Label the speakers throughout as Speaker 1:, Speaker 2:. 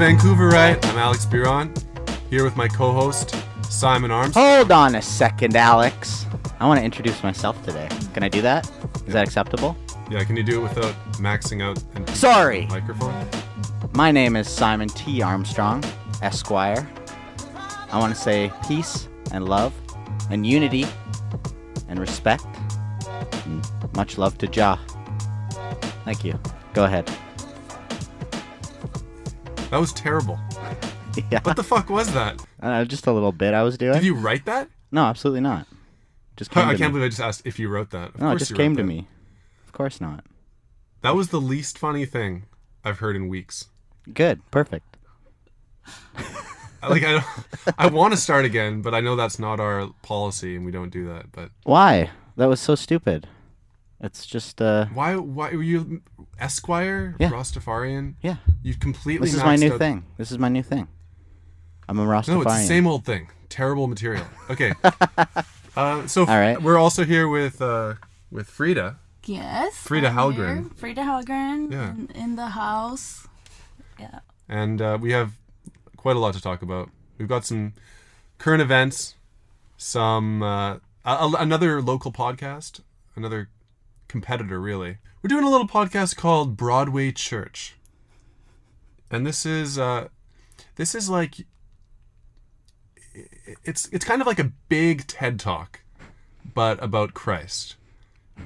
Speaker 1: Vancouver Right. I'm Alex Biron, here with my co-host Simon Armstrong.
Speaker 2: Hold on a second, Alex. I want to introduce myself today. Can I do that? Is that acceptable?
Speaker 1: Yeah, can you do it without maxing out and
Speaker 2: Sorry.
Speaker 1: microphone?
Speaker 2: My name is Simon T. Armstrong, Esquire. I want to say peace and love and unity and respect. And much love to Jah. Thank you. Go ahead.
Speaker 1: That was terrible.
Speaker 2: yeah.
Speaker 1: What the fuck was that?
Speaker 2: Uh, just a little bit I was doing.
Speaker 1: Did you write that?
Speaker 2: No, absolutely not. Just came
Speaker 1: I
Speaker 2: to
Speaker 1: can't
Speaker 2: me.
Speaker 1: believe I just asked if you wrote that. Of
Speaker 2: no, it just came to
Speaker 1: that.
Speaker 2: me. Of course not.
Speaker 1: That was the least funny thing I've heard in weeks.
Speaker 2: Good. Perfect.
Speaker 1: Like I, don't, I want to start again, but I know that's not our policy, and we don't do that. But
Speaker 2: Why? That was so stupid. It's just uh
Speaker 1: why? Why were you Esquire,
Speaker 2: Yeah.
Speaker 1: Rastafarian?
Speaker 2: yeah.
Speaker 1: You completely.
Speaker 2: This is my new
Speaker 1: out-
Speaker 2: thing. This is my new thing. I'm a Rastafarian.
Speaker 1: No, it's the same old thing. Terrible material. Okay. uh, so
Speaker 2: All right.
Speaker 1: we're also here with uh, with Frida.
Speaker 3: Yes.
Speaker 1: Frida
Speaker 3: I'm
Speaker 1: Halgren.
Speaker 3: here. Frida Halgren.
Speaker 1: Yeah.
Speaker 3: In, in the house. Yeah.
Speaker 1: and uh, we have quite a lot to talk about. We've got some current events, some uh, a- a- another local podcast, another competitor, really. We're doing a little podcast called Broadway Church, and this is uh, this is like it's it's kind of like a big TED talk, but about Christ,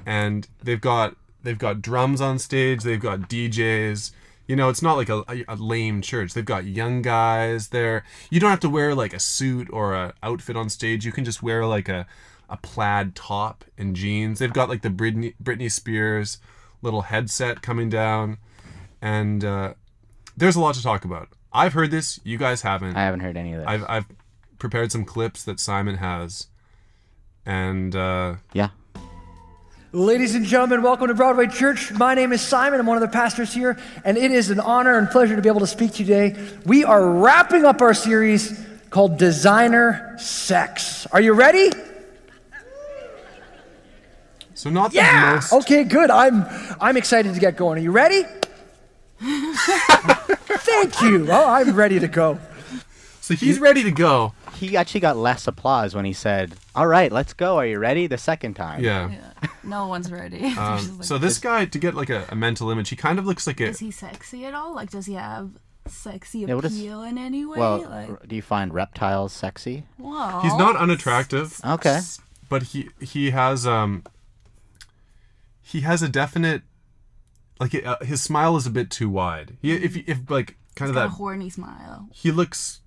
Speaker 1: and they've got they've got drums on stage, they've got DJs. You know, it's not like a, a, lame church. They've got young guys there. You don't have to wear like a suit or a outfit on stage. You can just wear like a, a plaid top and jeans. They've got like the Britney, Britney Spears little headset coming down. And uh, there's a lot to talk about. I've heard this. You guys haven't.
Speaker 2: I haven't heard any of this.
Speaker 1: I've, I've prepared some clips that Simon has. And uh,
Speaker 2: yeah.
Speaker 4: Ladies and gentlemen, welcome to Broadway Church. My name is Simon. I'm one of the pastors here, and it is an honor and pleasure to be able to speak to you today. We are wrapping up our series called Designer Sex. Are you ready?
Speaker 1: So not the
Speaker 4: Yeah.
Speaker 1: most.
Speaker 4: Okay, good. I'm I'm excited to get going. Are you ready? Thank you. Oh, I'm ready to go.
Speaker 1: So he's ready to go.
Speaker 2: He actually got less applause when he said, "All right, let's go. Are you ready?" The second time.
Speaker 1: Yeah.
Speaker 3: Yeah. No one's ready.
Speaker 1: Um,
Speaker 3: like,
Speaker 1: so this guy, to get like a, a mental image, he kind of looks like a.
Speaker 3: is he sexy at all? Like, does he have sexy
Speaker 2: Yeah, what is-
Speaker 3: appeal in any way?
Speaker 2: Well,
Speaker 3: like,
Speaker 2: do you find reptiles sexy?
Speaker 3: wow.
Speaker 1: He's not unattractive.
Speaker 2: Okay.
Speaker 1: But he he has um. He has a definite, like uh, his smile is a bit too wide. He if if like kind of
Speaker 3: Got a
Speaker 1: that
Speaker 3: horny smile.
Speaker 1: he looks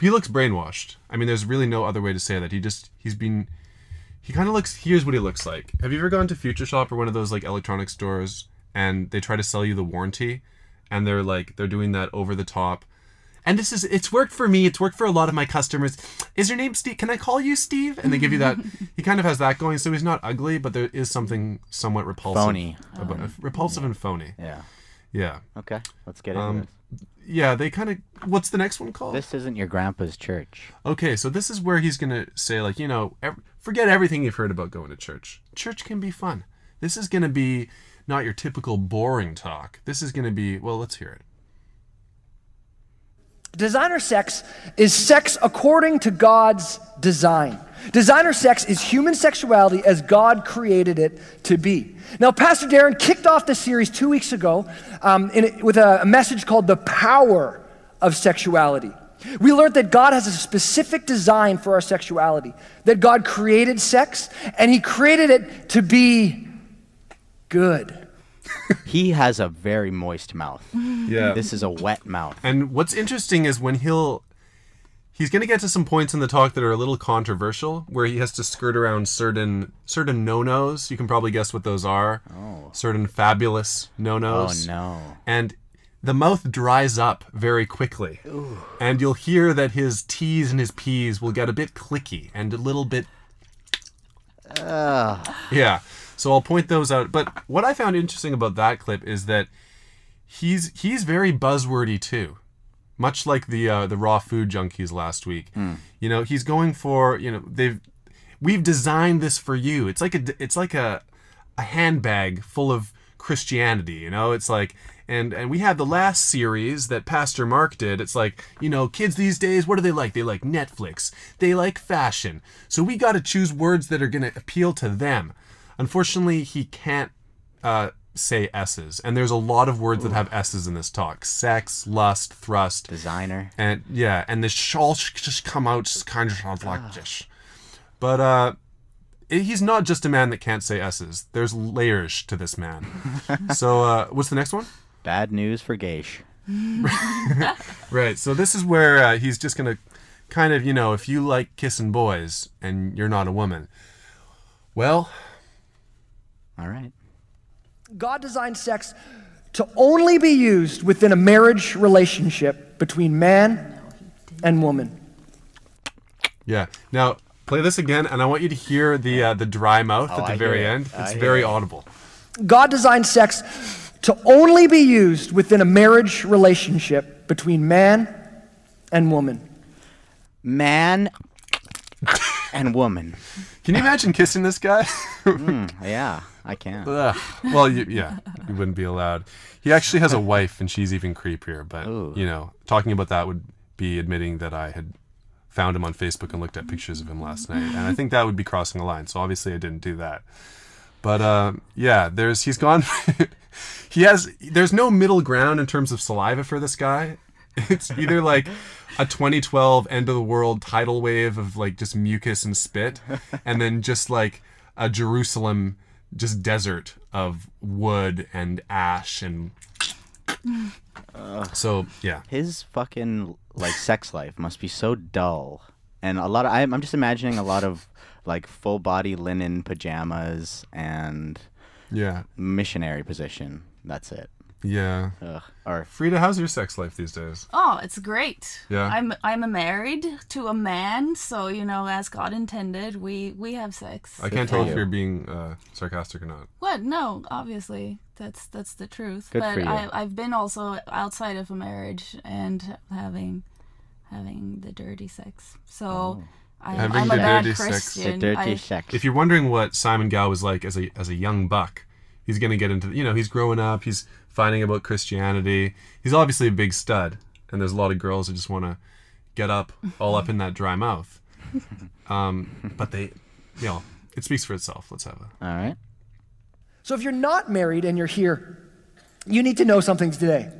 Speaker 1: he looks brainwashed. I mean, there's really no other way to say that. He just he's been he kind of looks. Here's what he looks like. Have you ever gone to Future Shop or one of those like electronic stores and they try to sell you the warranty, and they're like they're doing that over the top. And this is it's worked for me. It's worked for a lot of my customers. Is your name Steve? Can I call you Steve? And they give you that. he kind of has that going. So he's not ugly, but there is something somewhat repulsive.
Speaker 2: Phony.
Speaker 1: About, repulsive and phony.
Speaker 2: Yeah.
Speaker 1: Yeah.
Speaker 2: Okay. Let's get into
Speaker 1: Um,
Speaker 2: this.
Speaker 1: Yeah. They kind of. What's the next one called?
Speaker 2: This isn't your grandpa's church.
Speaker 1: Okay, so this is where he's gonna say like, you know, ev- forget everything you've heard about going to church. Church can be fun. This is gonna be not your typical boring talk. This is gonna be well. Let's hear it.
Speaker 4: Designer sex is sex according to God's design. Designer sex is human sexuality as God created it to be. Now, Pastor Darren kicked off the series two weeks ago um, in, with a, a message called The Power of Sexuality. We learned that God has a specific design for our sexuality, that God created sex, and He created it to be good.
Speaker 2: He has a very moist mouth.
Speaker 1: Yeah.
Speaker 2: This is a wet mouth.
Speaker 1: and what's interesting is when he'll he's gonna get to some points in the talk that are a little controversial, where he has to skirt around certain certain no nos. You can probably guess what those are. Oh. Certain fabulous no no's Oh
Speaker 2: no.
Speaker 1: and the mouth dries up very quickly. And you'll hear that his T's and his P's will get a bit clicky and a little bit. Yeah. So I'll point those out. But what I found interesting about that clip is that he's he's very buzzwordy too, much like the uh, the raw food junkies last week. You know, he's going for you know they've we've designed this for you. It's like a it's like a a handbag full of Christianity. You know, it's like And and we had the last series that Pastor Mark did. It's like, you know, kids these days, what do they like? They like Netflix. They like fashion. So we got to choose words that are going to appeal to them. Unfortunately, he can't uh, say S's. And there's a lot of words that have S's in this talk. Sex, lust, thrust.
Speaker 2: Designer.
Speaker 1: And yeah, and the shawl sh- just come out kind of sounds like this. But uh, he's not just a man that can't say S's. There's layers to this man. so uh, what's the next one?
Speaker 2: Bad news for Geish.
Speaker 1: Right. So this is where uh, he's just gonna kind of, you know, if you like kissing boys and you're not a woman, well,
Speaker 2: All right.
Speaker 4: God designed sex to only be used within a marriage relationship between man and woman.
Speaker 1: yeah. Now play this again, and I want you to hear the uh, the dry mouth
Speaker 2: Oh,
Speaker 1: at the
Speaker 2: I
Speaker 1: very end. It's very
Speaker 2: it.
Speaker 1: audible.
Speaker 4: God designed sex to only be used within a marriage relationship between man and woman.
Speaker 2: Man and woman.
Speaker 1: Can you imagine kissing this guy?
Speaker 2: Yeah, I can.
Speaker 1: Ugh. Well, you, yeah, you wouldn't be allowed. He actually has a wife, and she's even creepier. But
Speaker 2: Ooh.
Speaker 1: you know, talking about that would be admitting that I had found him on Facebook and looked at pictures of him last night, and I think that would be crossing a line. So obviously, I didn't do that. But um, yeah, there's he's gone. he has there's no middle ground in terms of saliva for this guy. It's either like a 2012 end of the world tidal wave of like just mucus and spit, and then just like a Jerusalem just desert of wood and ash and. So yeah,
Speaker 2: His fucking like sex life must be so dull, and a lot of I'm, I'm just imagining a lot of like full body linen pajamas and
Speaker 1: yeah,
Speaker 2: missionary position. That's it.
Speaker 1: Yeah.
Speaker 2: Ugh. Or
Speaker 1: Frida, how's your sex life these days?
Speaker 3: Oh, it's great.
Speaker 1: Yeah.
Speaker 3: I'm I'm married to a man, so you know, as God intended, we we have sex.
Speaker 1: I can't
Speaker 2: for
Speaker 1: tell if
Speaker 2: you.
Speaker 1: you're being uh, sarcastic or not.
Speaker 3: What? No, obviously that's that's the truth.
Speaker 2: Good
Speaker 3: but
Speaker 2: for you.
Speaker 3: I I've been also outside of a marriage and having having the dirty sex. So I,
Speaker 1: Having
Speaker 3: I'm a bad
Speaker 1: dirty sex.
Speaker 3: Christian.
Speaker 2: the dirty
Speaker 3: I,
Speaker 2: sex.
Speaker 1: If you're wondering what Simon Gau was like as a as a young buck, he's gonna get into you know he's growing up, he's finding about Christianity. He's obviously a big stud, and there's a lot of girls that just want to get up all up in that dry mouth. Um, but they, you know, it speaks for itself. Let's have a.
Speaker 2: All right.
Speaker 4: So if you're not married and you're here, you need to know something today.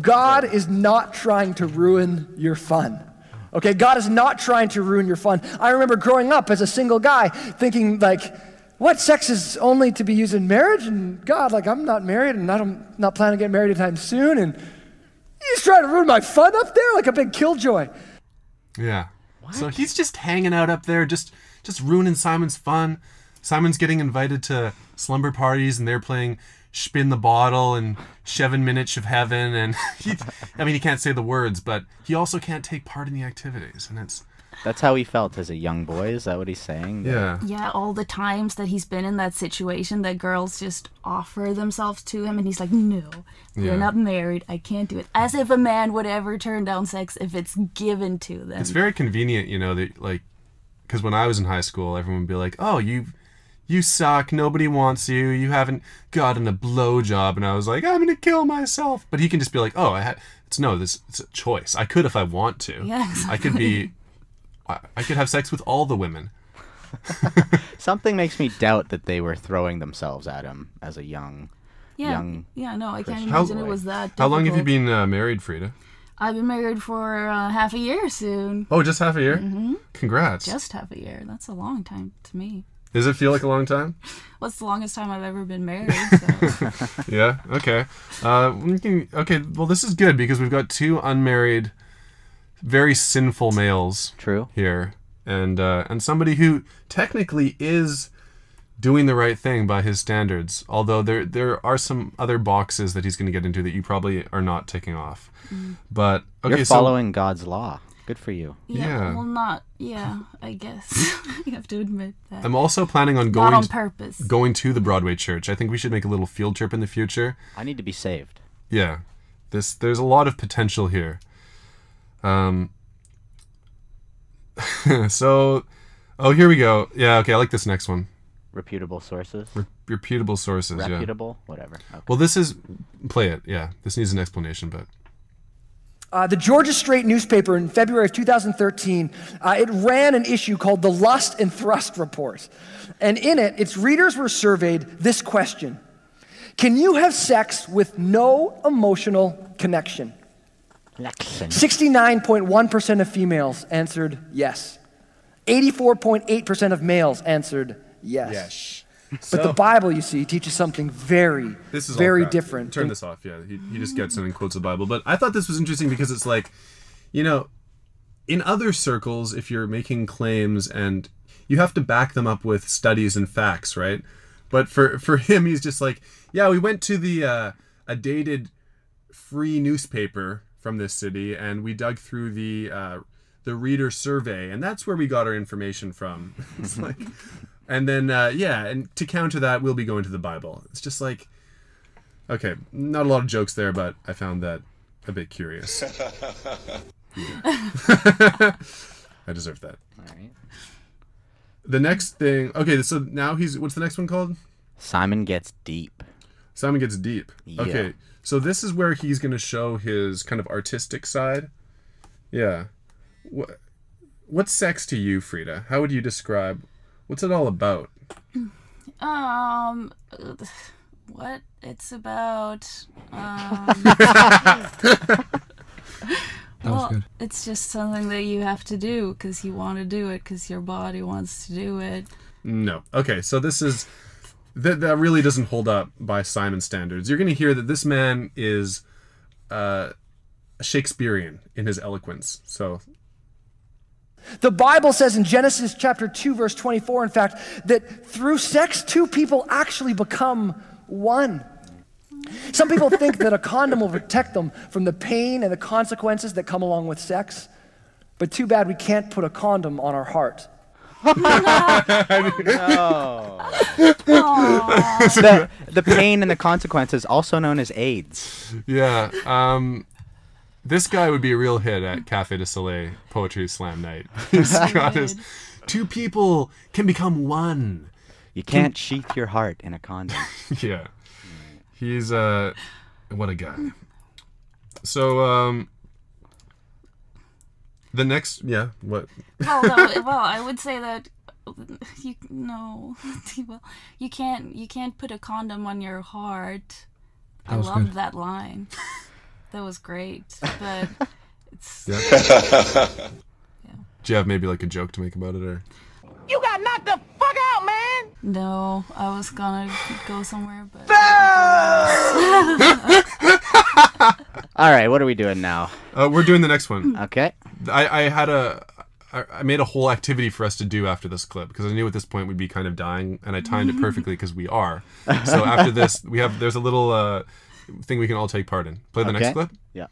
Speaker 4: God is not trying to ruin your fun. Okay, God is not trying to ruin your fun. I remember growing up as a single guy thinking like, what sex is only to be used in marriage? And God, like I'm not married and I'm not planning to get married anytime soon. And he's trying to ruin my fun up there like a big killjoy.
Speaker 1: Yeah. So he's just hanging out up there, just just ruining Simon's fun. Simon's getting invited to slumber parties, and they're playing spin the bottle and seven minutes of heaven. And he, I mean, he can't say the words, but he also can't take part in the activities, and it's
Speaker 2: That's how he felt as a young boy. Is that what he's saying?
Speaker 1: yeah.
Speaker 3: yeah, all the times that he's been in that situation that girls just offer themselves to him and he's like, No,
Speaker 1: Yeah.
Speaker 3: we're not married, I can't do it. As if a man would ever turn down sex if it's given to them.
Speaker 1: It's very convenient, you know, that like, because when I was in high school, everyone would be like, "Oh, you, you suck. Nobody wants you. You haven't gotten a blowjob," and I was like, "I'm gonna kill myself." But he can just be like, "Oh, I had." It's no, this it's a choice. I could if I want to.
Speaker 3: Yeah,
Speaker 1: I could be. I, I could have sex with all the women.
Speaker 2: Something makes me doubt that they were throwing themselves at him as a young.
Speaker 3: yeah,
Speaker 2: young
Speaker 3: yeah, no, I can't
Speaker 2: Christian
Speaker 3: imagine
Speaker 2: boy.
Speaker 3: it was that.
Speaker 1: How long have you been uh, married, Frida?
Speaker 3: I've been married for uh, half a year soon.
Speaker 1: Oh, just half a year. Congrats.
Speaker 3: Just half a year. That's a long time to me.
Speaker 1: Does it feel like a long time?
Speaker 3: What's the longest time I've ever been married? So.
Speaker 1: Yeah. Okay. Uh, okay. Well, this is good because we've got two unmarried, very sinful males
Speaker 2: True.
Speaker 1: here, and uh, and somebody who technically is doing the right thing by his standards. Although there there are some other boxes that he's going to get into that you probably are not ticking off. But okay,
Speaker 2: You're
Speaker 1: so
Speaker 2: following God's law. Good for you.
Speaker 3: Yeah,
Speaker 1: Yeah.
Speaker 3: Well, not. Yeah, I guess you have to admit that.
Speaker 1: I'm also planning on going not
Speaker 3: on purpose.
Speaker 1: going to the Broadway church. I think we should make a little field trip in the future.
Speaker 2: I need to be saved.
Speaker 1: Yeah, this there's a lot of potential here. Um. so, oh, here we go. Yeah, okay, I like this next one.
Speaker 2: Reputable sources.
Speaker 1: reputable sources. Yeah.
Speaker 2: Reputable, whatever. Okay.
Speaker 1: Well, this is play it. Yeah, this needs an explanation, but
Speaker 4: Uh, the Georgia Straight newspaper in February of 2013, uh, it ran an issue called the Lust and Thrust Report. And in it, its readers were surveyed this question Can you have sex with no emotional connection?
Speaker 2: Lexington.
Speaker 4: 69.1% of females answered yes. 84.8% of males answered yes. But the Bible, you see, teaches something very,
Speaker 1: This is
Speaker 4: very different.
Speaker 1: Turn this off. Yeah, he, he just gets in and quotes the Bible. But I thought this was interesting because it's like, you know, in other circles, if you're making claims and you have to back them up with studies and facts, right? But for for him, he's just like, yeah, we went to the uh, a dated free newspaper from this city and we dug through the uh, the reader survey and that's where we got our information from. it's like, and then uh, yeah, and to counter that, we'll be going to the Bible. It's just like. Okay, not a lot of jokes there, but I found that a bit curious. I deserve that.
Speaker 2: All right.
Speaker 1: The next thing, okay, so now he's what's the next one called?
Speaker 2: Simon gets deep.
Speaker 1: Simon gets deep.
Speaker 2: Yeah.
Speaker 1: Okay, so this is where he's going to show his kind of artistic side. Yeah. What what's sex to you, Frida? How would you describe? What's it all about?
Speaker 3: Um, what it's about? Um, well, it's just something that you have to do because you want to do it because your body wants to do it.
Speaker 1: No. Okay, so this is that that really doesn't hold up by Simon standards. You're going to hear that this man is uh, Shakespearean in his eloquence. So
Speaker 4: The Bible says in Genesis chapter 2, verse 24, in fact, that through sex, two people actually become one. Some people think that a condom will protect them from the pain and the consequences that come along with sex. But too bad we can't put a condom on our heart.
Speaker 2: the, the pain and the consequences, also known as AIDS.
Speaker 1: yeah, um, this guy would be a real hit at Cafe Deux Soleils Poetry Slam Night. He's got his two people can become one.
Speaker 2: You can't sheath your heart in a condom.
Speaker 1: yeah. He's uh what a guy. So um the next yeah, what
Speaker 3: Well, no, well, I would say that you no, well, you can't you can't put a condom on your heart. I
Speaker 1: was
Speaker 3: loved
Speaker 1: good.
Speaker 3: that line. That was great, but it's
Speaker 1: yeah. Do you have maybe like a joke to make about it or
Speaker 5: You got knocked the fuck out, man!
Speaker 3: no. I was gonna go somewhere, but
Speaker 2: All right, what are we doing now?
Speaker 1: uh, we're doing the next one.
Speaker 2: Okay.
Speaker 1: I, I had a I made a whole activity for us to do after this clip because I knew at this point we'd be kind of dying, and I timed it perfectly because we are. So after this, we have there's a little uh, thing we can all take part in. Play the
Speaker 2: Okay.
Speaker 1: next clip.
Speaker 2: Yeah.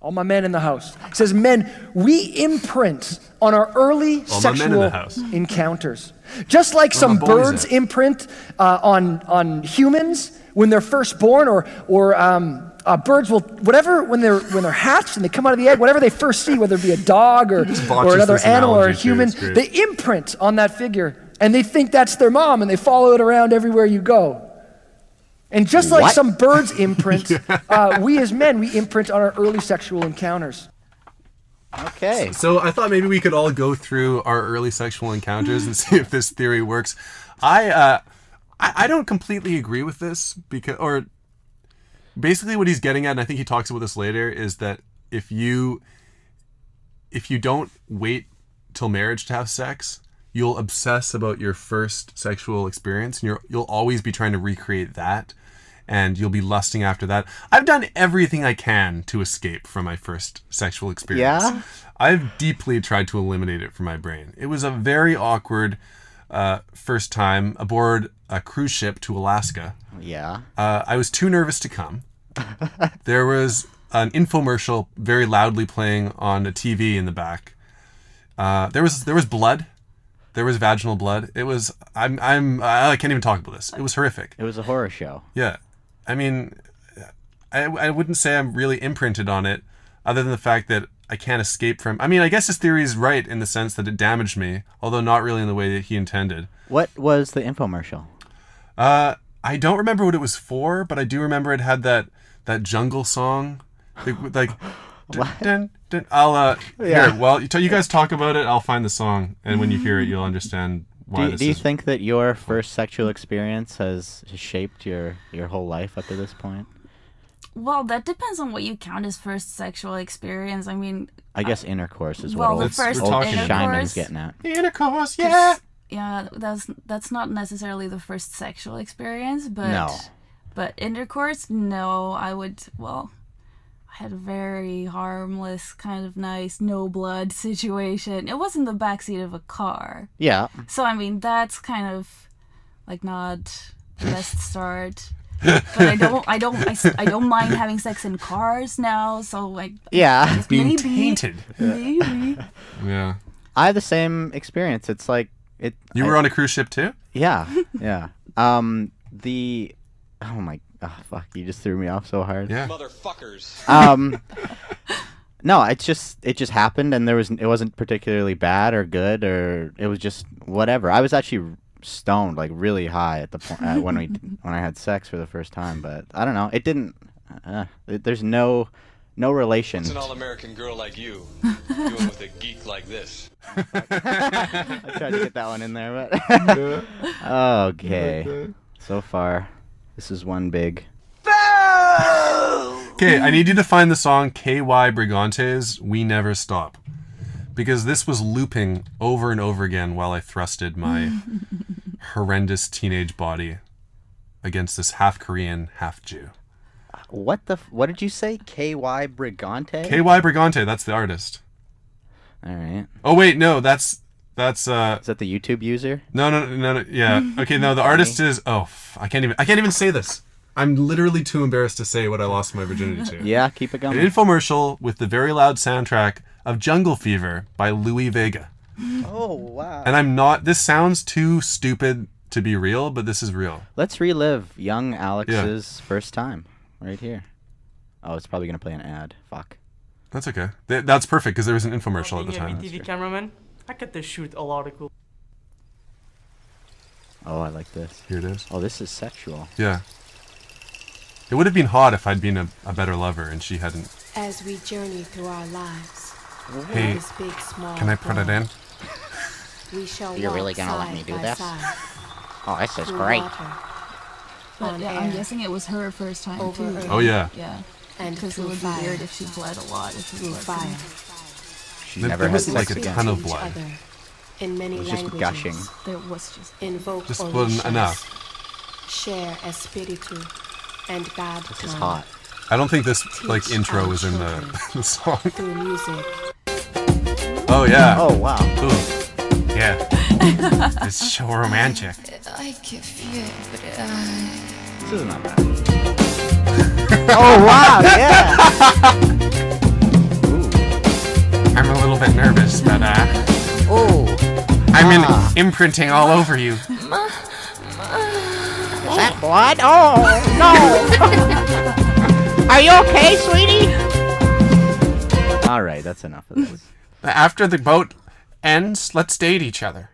Speaker 4: All my men in the house. It says, Men, we imprint on our early
Speaker 1: All my men in
Speaker 4: sexual
Speaker 1: the house.
Speaker 4: encounters. Just like some birds
Speaker 1: at?
Speaker 4: imprint uh, on, on humans when they're first born, or, or um, uh, birds will, whatever, when they're, when they're hatched and they come out of the egg, whatever they first see, whether it be a dog or, or another animal or a
Speaker 1: analogy, too.
Speaker 4: human, they imprint on that figure. And they think that's their mom, and they follow it around everywhere you go. And just like
Speaker 2: What?
Speaker 4: some birds imprint, uh, we as men, we imprint on our early sexual encounters.
Speaker 2: Okay.
Speaker 1: So I thought maybe we could all go through our early sexual encounters and see if this theory works. I uh, I, I don't completely agree with this because, or basically what he's getting at, and I think he talks about this later, is that if you if you don't wait till marriage to have sex, you'll obsess about your first sexual experience, and you're you'll always be trying to recreate that. And you'll be lusting after that. I've done everything I can to escape from my first sexual experience.
Speaker 2: Yeah?
Speaker 1: I've deeply tried to eliminate it from my brain. It was a very awkward uh, first time aboard a cruise ship to Alaska.
Speaker 2: Yeah.
Speaker 1: Uh, I was too nervous to come. there was an infomercial very loudly playing on a TV in the back. Uh, there was there was blood. There was vaginal blood. It was I'm I'm I can't even talk about this. It was horrific.
Speaker 2: It was a horror show.
Speaker 1: Yeah, I mean, I, I wouldn't say I'm really imprinted on it, other than the fact that I can't escape from. I mean, I guess his theory is right in the sense that it damaged me, although not really in the way that he intended.
Speaker 2: What was the infomercial?
Speaker 1: Uh, I don't remember what it was for, but I do remember it had that that jungle song, like. like dun, dun, dun. I'll uh
Speaker 2: Yeah.
Speaker 1: here. Well, you, t- you guys talk about it. I'll find the song, and when you hear it, you'll understand why
Speaker 2: Do you,
Speaker 1: this
Speaker 2: do you
Speaker 1: is.
Speaker 2: think that your first sexual experience has has shaped your your whole life up to this point?
Speaker 3: Well, that depends on what you count as first sexual experience. I mean,
Speaker 2: I guess intercourse is
Speaker 3: well,
Speaker 2: what
Speaker 3: the
Speaker 2: old,
Speaker 3: first
Speaker 1: we're
Speaker 2: old
Speaker 1: talking-
Speaker 2: Shimon's
Speaker 3: intercourse.
Speaker 2: getting at.
Speaker 1: intercourse? Yeah.
Speaker 3: Yeah, that's that's not necessarily the first sexual experience, but
Speaker 2: No.
Speaker 3: but intercourse, no, I would well I had a very harmless, kind of nice, no blood situation. It wasn't the backseat of a car.
Speaker 2: Yeah,
Speaker 3: So I mean that's kind of like not the best start. but I don't I don't I don't mind having sex in cars now, so like
Speaker 2: yeah.
Speaker 1: Being
Speaker 3: maybe
Speaker 1: tainted.
Speaker 3: maybe
Speaker 1: Yeah.
Speaker 2: I had the same experience. It's like it.
Speaker 1: You
Speaker 2: I-
Speaker 1: were on a cruise ship too.
Speaker 2: Yeah, yeah. Um, the oh my, oh fuck! You just threw me off so hard.
Speaker 1: Yeah.
Speaker 6: Motherfuckers.
Speaker 2: Um, no, it's just it just happened, and there was it wasn't particularly bad or good, or it was just whatever. I was actually stoned, like really high at the point uh, when we when I had sex for the first time, but I don't know. It didn't. Uh, it, there's no no relation.
Speaker 6: What's an all-American girl like you doing with a geek like this?
Speaker 2: I tried to get that one in there, but okay. So far, this is one big.
Speaker 1: Okay, I need you to find the song KY Brigantes We Never Stop. Because this was looping over and over again while I thrusted my horrendous teenage body against this half Korean, half Jew.
Speaker 2: What the? f- What did you say? K Y Brigante.
Speaker 1: KY Brigante, that's the artist.
Speaker 2: All right.
Speaker 1: Oh wait, no, that's that's uh
Speaker 2: Is that the YouTube user?
Speaker 1: no no no no yeah. Okay, no, the artist is oh f- I can't even I can't even say this. I'm literally too embarrassed to say what I lost my virginity to.
Speaker 2: Yeah, keep it going.
Speaker 1: An
Speaker 2: going.
Speaker 1: infomercial with the very loud soundtrack of Jungle Fever by Louis Vega.
Speaker 2: Oh wow.
Speaker 1: And I'm not. This sounds too stupid to be real, but this is real.
Speaker 2: Let's relive young Alex's first time right here. Oh, it's probably gonna play an ad. Fuck.
Speaker 1: That's okay. Th- that's perfect because there was an infomercial at the time.
Speaker 7: TV cameraman, I get to shoot a lot of cool.
Speaker 2: Oh, I like this.
Speaker 1: Here it is.
Speaker 2: Oh, this is sexual.
Speaker 1: Yeah. It would have been hot if I'd been a, a better lover and she hadn't.
Speaker 8: As we journey through our lives,
Speaker 1: Hey,
Speaker 8: this big, small
Speaker 1: can I put it in?
Speaker 8: We shall
Speaker 2: You're really gonna let me do this?
Speaker 8: side
Speaker 2: Oh, this is great.
Speaker 8: water,
Speaker 3: but
Speaker 8: on
Speaker 3: yeah, I'm guessing it was her first time
Speaker 8: over
Speaker 3: too.
Speaker 8: earth,
Speaker 1: Oh yeah.
Speaker 3: Yeah,
Speaker 8: and
Speaker 3: because it
Speaker 8: through
Speaker 3: would be
Speaker 8: fire,
Speaker 3: weird if she bled a lot. If she
Speaker 8: through
Speaker 3: bled
Speaker 8: fire.
Speaker 2: She
Speaker 1: There-
Speaker 2: never
Speaker 1: there
Speaker 2: had
Speaker 1: was,
Speaker 2: sex
Speaker 1: like, a ton of blood.
Speaker 8: other In many
Speaker 2: It was just
Speaker 8: languages,
Speaker 2: gushing.
Speaker 3: There was just
Speaker 8: Invoke
Speaker 1: Just wasn't enough.
Speaker 8: Share espiritu, and God
Speaker 2: This is hot.
Speaker 1: I don't think this like intro
Speaker 8: our
Speaker 1: was in the, the song.
Speaker 8: through music.
Speaker 1: Oh yeah.
Speaker 2: Oh wow.
Speaker 1: Ooh. Yeah. it's so romantic.
Speaker 9: I can feel it, but I...
Speaker 2: This is not bad. oh wow. Yeah.
Speaker 1: I'm a little bit nervous, but uh,
Speaker 2: Oh.
Speaker 1: I'm
Speaker 2: Ah.
Speaker 1: in imprinting all over you.
Speaker 2: Is that blood? Oh no. Are you okay, sweetie? All right, that's enough of this.
Speaker 1: After the boat ends, let's date each other.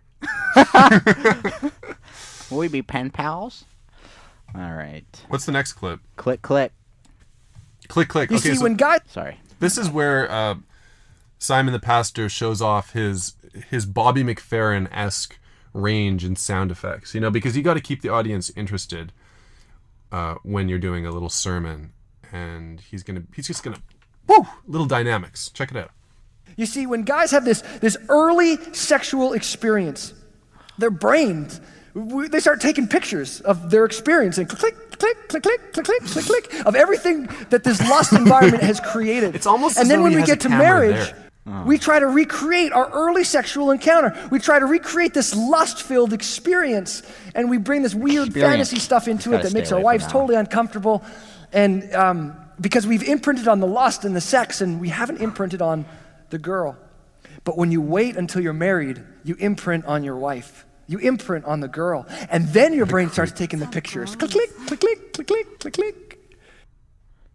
Speaker 2: Will we be pen pals? All right.
Speaker 1: What's the next clip?
Speaker 2: Click, click.
Speaker 1: Click, click.
Speaker 4: You
Speaker 1: okay,
Speaker 4: see,
Speaker 1: so
Speaker 4: when guys
Speaker 2: Sorry.
Speaker 1: this is where uh, Simon the Pastor shows off his his Bobby McFerrin esque range and sound effects. You know, because you got to keep the audience interested uh, when you're doing a little sermon, and he's gonna he's just gonna woo little dynamics. Check it out.
Speaker 4: You see, when guys have this, this early sexual experience, their brains, they start taking pictures of their experience and click, click, click, click, click, click, click, click, of everything that this lust environment has created.
Speaker 1: It's almost
Speaker 4: And then when we get to marriage,
Speaker 1: there.
Speaker 4: we try to recreate our early sexual encounter. We try to recreate this lust-filled experience, and we bring this weird
Speaker 2: Experience.
Speaker 4: fantasy stuff into it that makes our wives totally uncomfortable. And um, because we've imprinted on the lust and the sex, and we haven't imprinted on the girl. But when you wait until you're married, you imprint on your wife. You imprint on the girl. And then your brain starts taking the pictures. Click, click, click, click, click, click, click, click.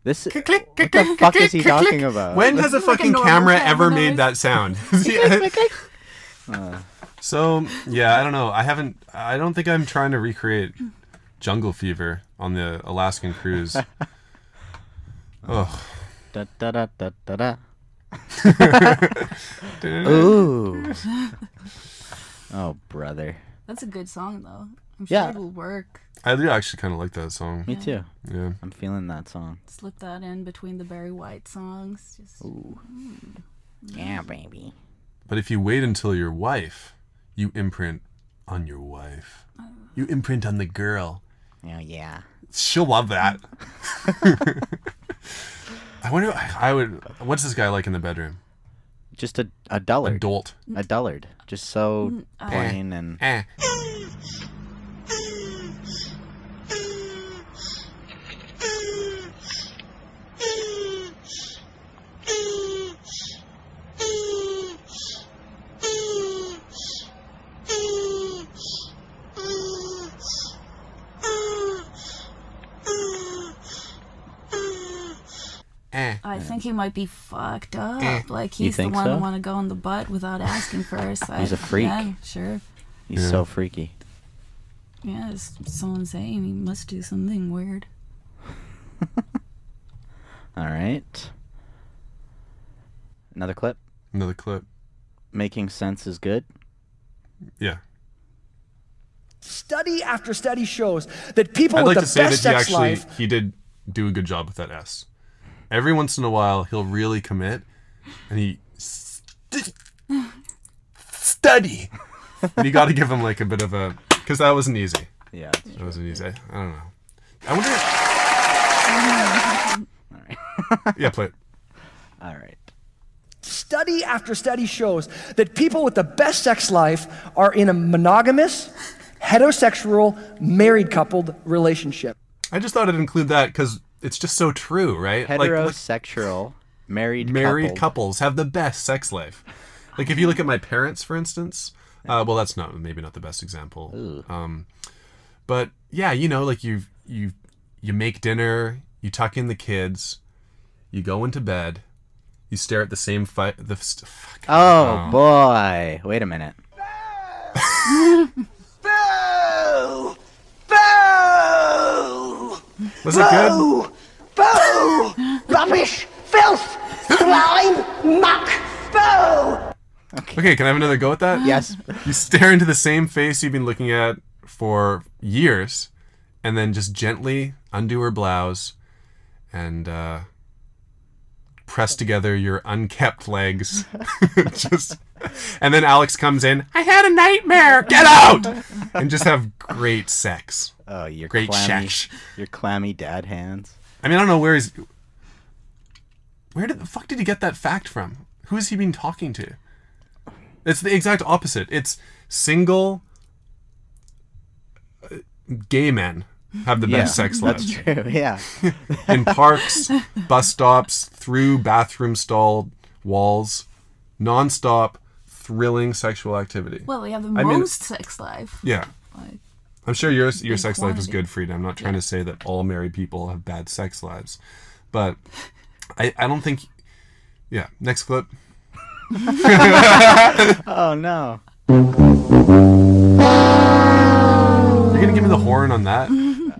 Speaker 2: This what the fuck is he talking about?
Speaker 1: When has a
Speaker 3: Like a
Speaker 1: fucking camera
Speaker 3: camera
Speaker 1: ever
Speaker 3: noise.
Speaker 1: made that sound? Yeah. Uh, so yeah, I don't know. I haven't. I don't think I'm trying to recreate Jungle Fever on the Alaskan cruise. Ugh.
Speaker 2: Da, da, da, da, da, da. Ooh. oh, brother.
Speaker 3: That's a good song though. I'm sure
Speaker 2: Yeah.
Speaker 3: it'll work.
Speaker 1: I do actually kind of like that song.
Speaker 2: Me too.
Speaker 1: Yeah.
Speaker 2: I'm feeling that song.
Speaker 3: Slip that in between the Barry White songs. Just
Speaker 2: Ooh. Mm. Yeah, baby.
Speaker 1: But if you wait until your wife, you imprint on your wife. You imprint on the girl.
Speaker 2: Oh, yeah.
Speaker 1: She'll love that. I wonder. I would. What's this guy like in the bedroom?
Speaker 2: Just a, a dullard.
Speaker 1: A dolt.
Speaker 2: A dullard. Just so
Speaker 3: Mm, uh,
Speaker 2: plain and.
Speaker 1: Eh. Eh.
Speaker 3: I think he might be fucked up.
Speaker 1: Eh.
Speaker 3: Like he's the one
Speaker 2: so?
Speaker 3: who want to go in the butt without asking first.
Speaker 2: He's a freak.
Speaker 3: Yeah, sure.
Speaker 2: He's
Speaker 1: Yeah.
Speaker 2: so freaky.
Speaker 3: Yeah, it's someone saying he must do something weird.
Speaker 2: All right. Another clip.
Speaker 1: Another clip.
Speaker 2: Making sense is good.
Speaker 1: Yeah.
Speaker 4: Study after study shows that people
Speaker 1: I'd
Speaker 4: with
Speaker 1: like
Speaker 4: the
Speaker 1: to say that
Speaker 4: best
Speaker 1: he
Speaker 4: sex
Speaker 1: actually
Speaker 4: life
Speaker 1: he did do a good job with that S. Every once in a while, he'll really commit, and he st- study. and you got to give him like a bit of a because that wasn't easy.
Speaker 2: Yeah.
Speaker 1: That wasn't easy. I don't know. I wonder. yeah, play it.
Speaker 2: All right.
Speaker 4: Study after study shows that people with the best sex life are in a monogamous, heterosexual, married coupled relationship.
Speaker 1: I just thought I'd include that because it's just so true, right? Like, look,
Speaker 2: Heterosexual, married,
Speaker 1: married
Speaker 2: coupled.
Speaker 1: couples have the best sex life. Like if you look at my parents, for instance, uh, well, that's not maybe not the best example. Um, but yeah, you know, like you you you make dinner, you tuck in the kids, you go into bed, you stare at the same fight. The st- fuck.
Speaker 2: Oh, boy. Wait a minute.
Speaker 1: Was it good?
Speaker 5: Boo! Rubbish! Filth! Slime! Muck! Boo!
Speaker 1: Okay, can I have another go at that?
Speaker 2: Yes.
Speaker 1: You stare into the same face you've been looking at for years, and then just gently undo her blouse and uh, press together your unkept legs. just, and then Alex comes in. I had a nightmare. Get out! And just have great sex.
Speaker 2: Oh, your
Speaker 1: Great
Speaker 2: clammy,
Speaker 1: sex.
Speaker 2: your clammy dad hands.
Speaker 1: I mean, I don't know where he's. Where did the fuck did he get that fact from? Who has he been talking to? It's the exact opposite. It's single uh, gay men have the best
Speaker 2: yeah,
Speaker 1: sex
Speaker 2: That's true. Yeah.
Speaker 1: in parks, bus stops, through bathroom stall walls, non-stop, thrilling sexual activity.
Speaker 3: Well, we have the
Speaker 1: I mean-
Speaker 3: most sex life.
Speaker 1: Yeah.
Speaker 3: Like,
Speaker 1: I'm sure your your
Speaker 3: In
Speaker 1: sex life is good, Frida. I'm not trying to say that all married people have bad sex lives, but I I don't think. Yeah. Next clip.
Speaker 2: oh no.
Speaker 1: You're gonna give me the horn on that.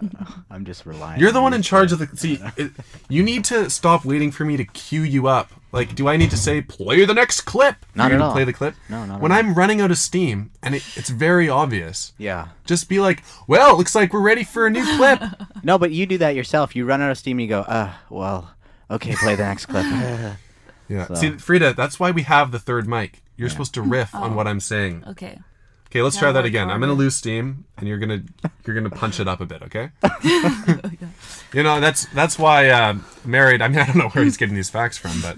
Speaker 2: I'm just relying.
Speaker 1: You're the
Speaker 2: on
Speaker 1: one in charge of the. See, it, you need to stop waiting for me to cue you up. Like, do I need to say play the next clip?
Speaker 2: Not
Speaker 1: You're
Speaker 2: at
Speaker 1: gonna
Speaker 2: all.
Speaker 1: Play the clip.
Speaker 2: No, not
Speaker 1: When
Speaker 2: all.
Speaker 1: I'm running out of steam and it, it's very obvious,
Speaker 2: Yeah.
Speaker 1: just be like, "Well, looks like we're ready for a new clip."
Speaker 2: No, but you do that yourself. You run out of steam. You go, uh, well, okay, play the next clip.
Speaker 1: yeah.
Speaker 2: So-
Speaker 1: See, Frida, that's why we have the third mic. You're supposed to riff on
Speaker 3: Oh.
Speaker 1: what I'm saying.
Speaker 3: okay.
Speaker 1: Okay, let's
Speaker 3: Now
Speaker 1: try that
Speaker 3: work
Speaker 1: again. I'm gonna lose steam, and you're gonna you're gonna punch it up a bit. Okay. you know that's that's why uh, married. I mean, I don't know where he's getting these facts from, but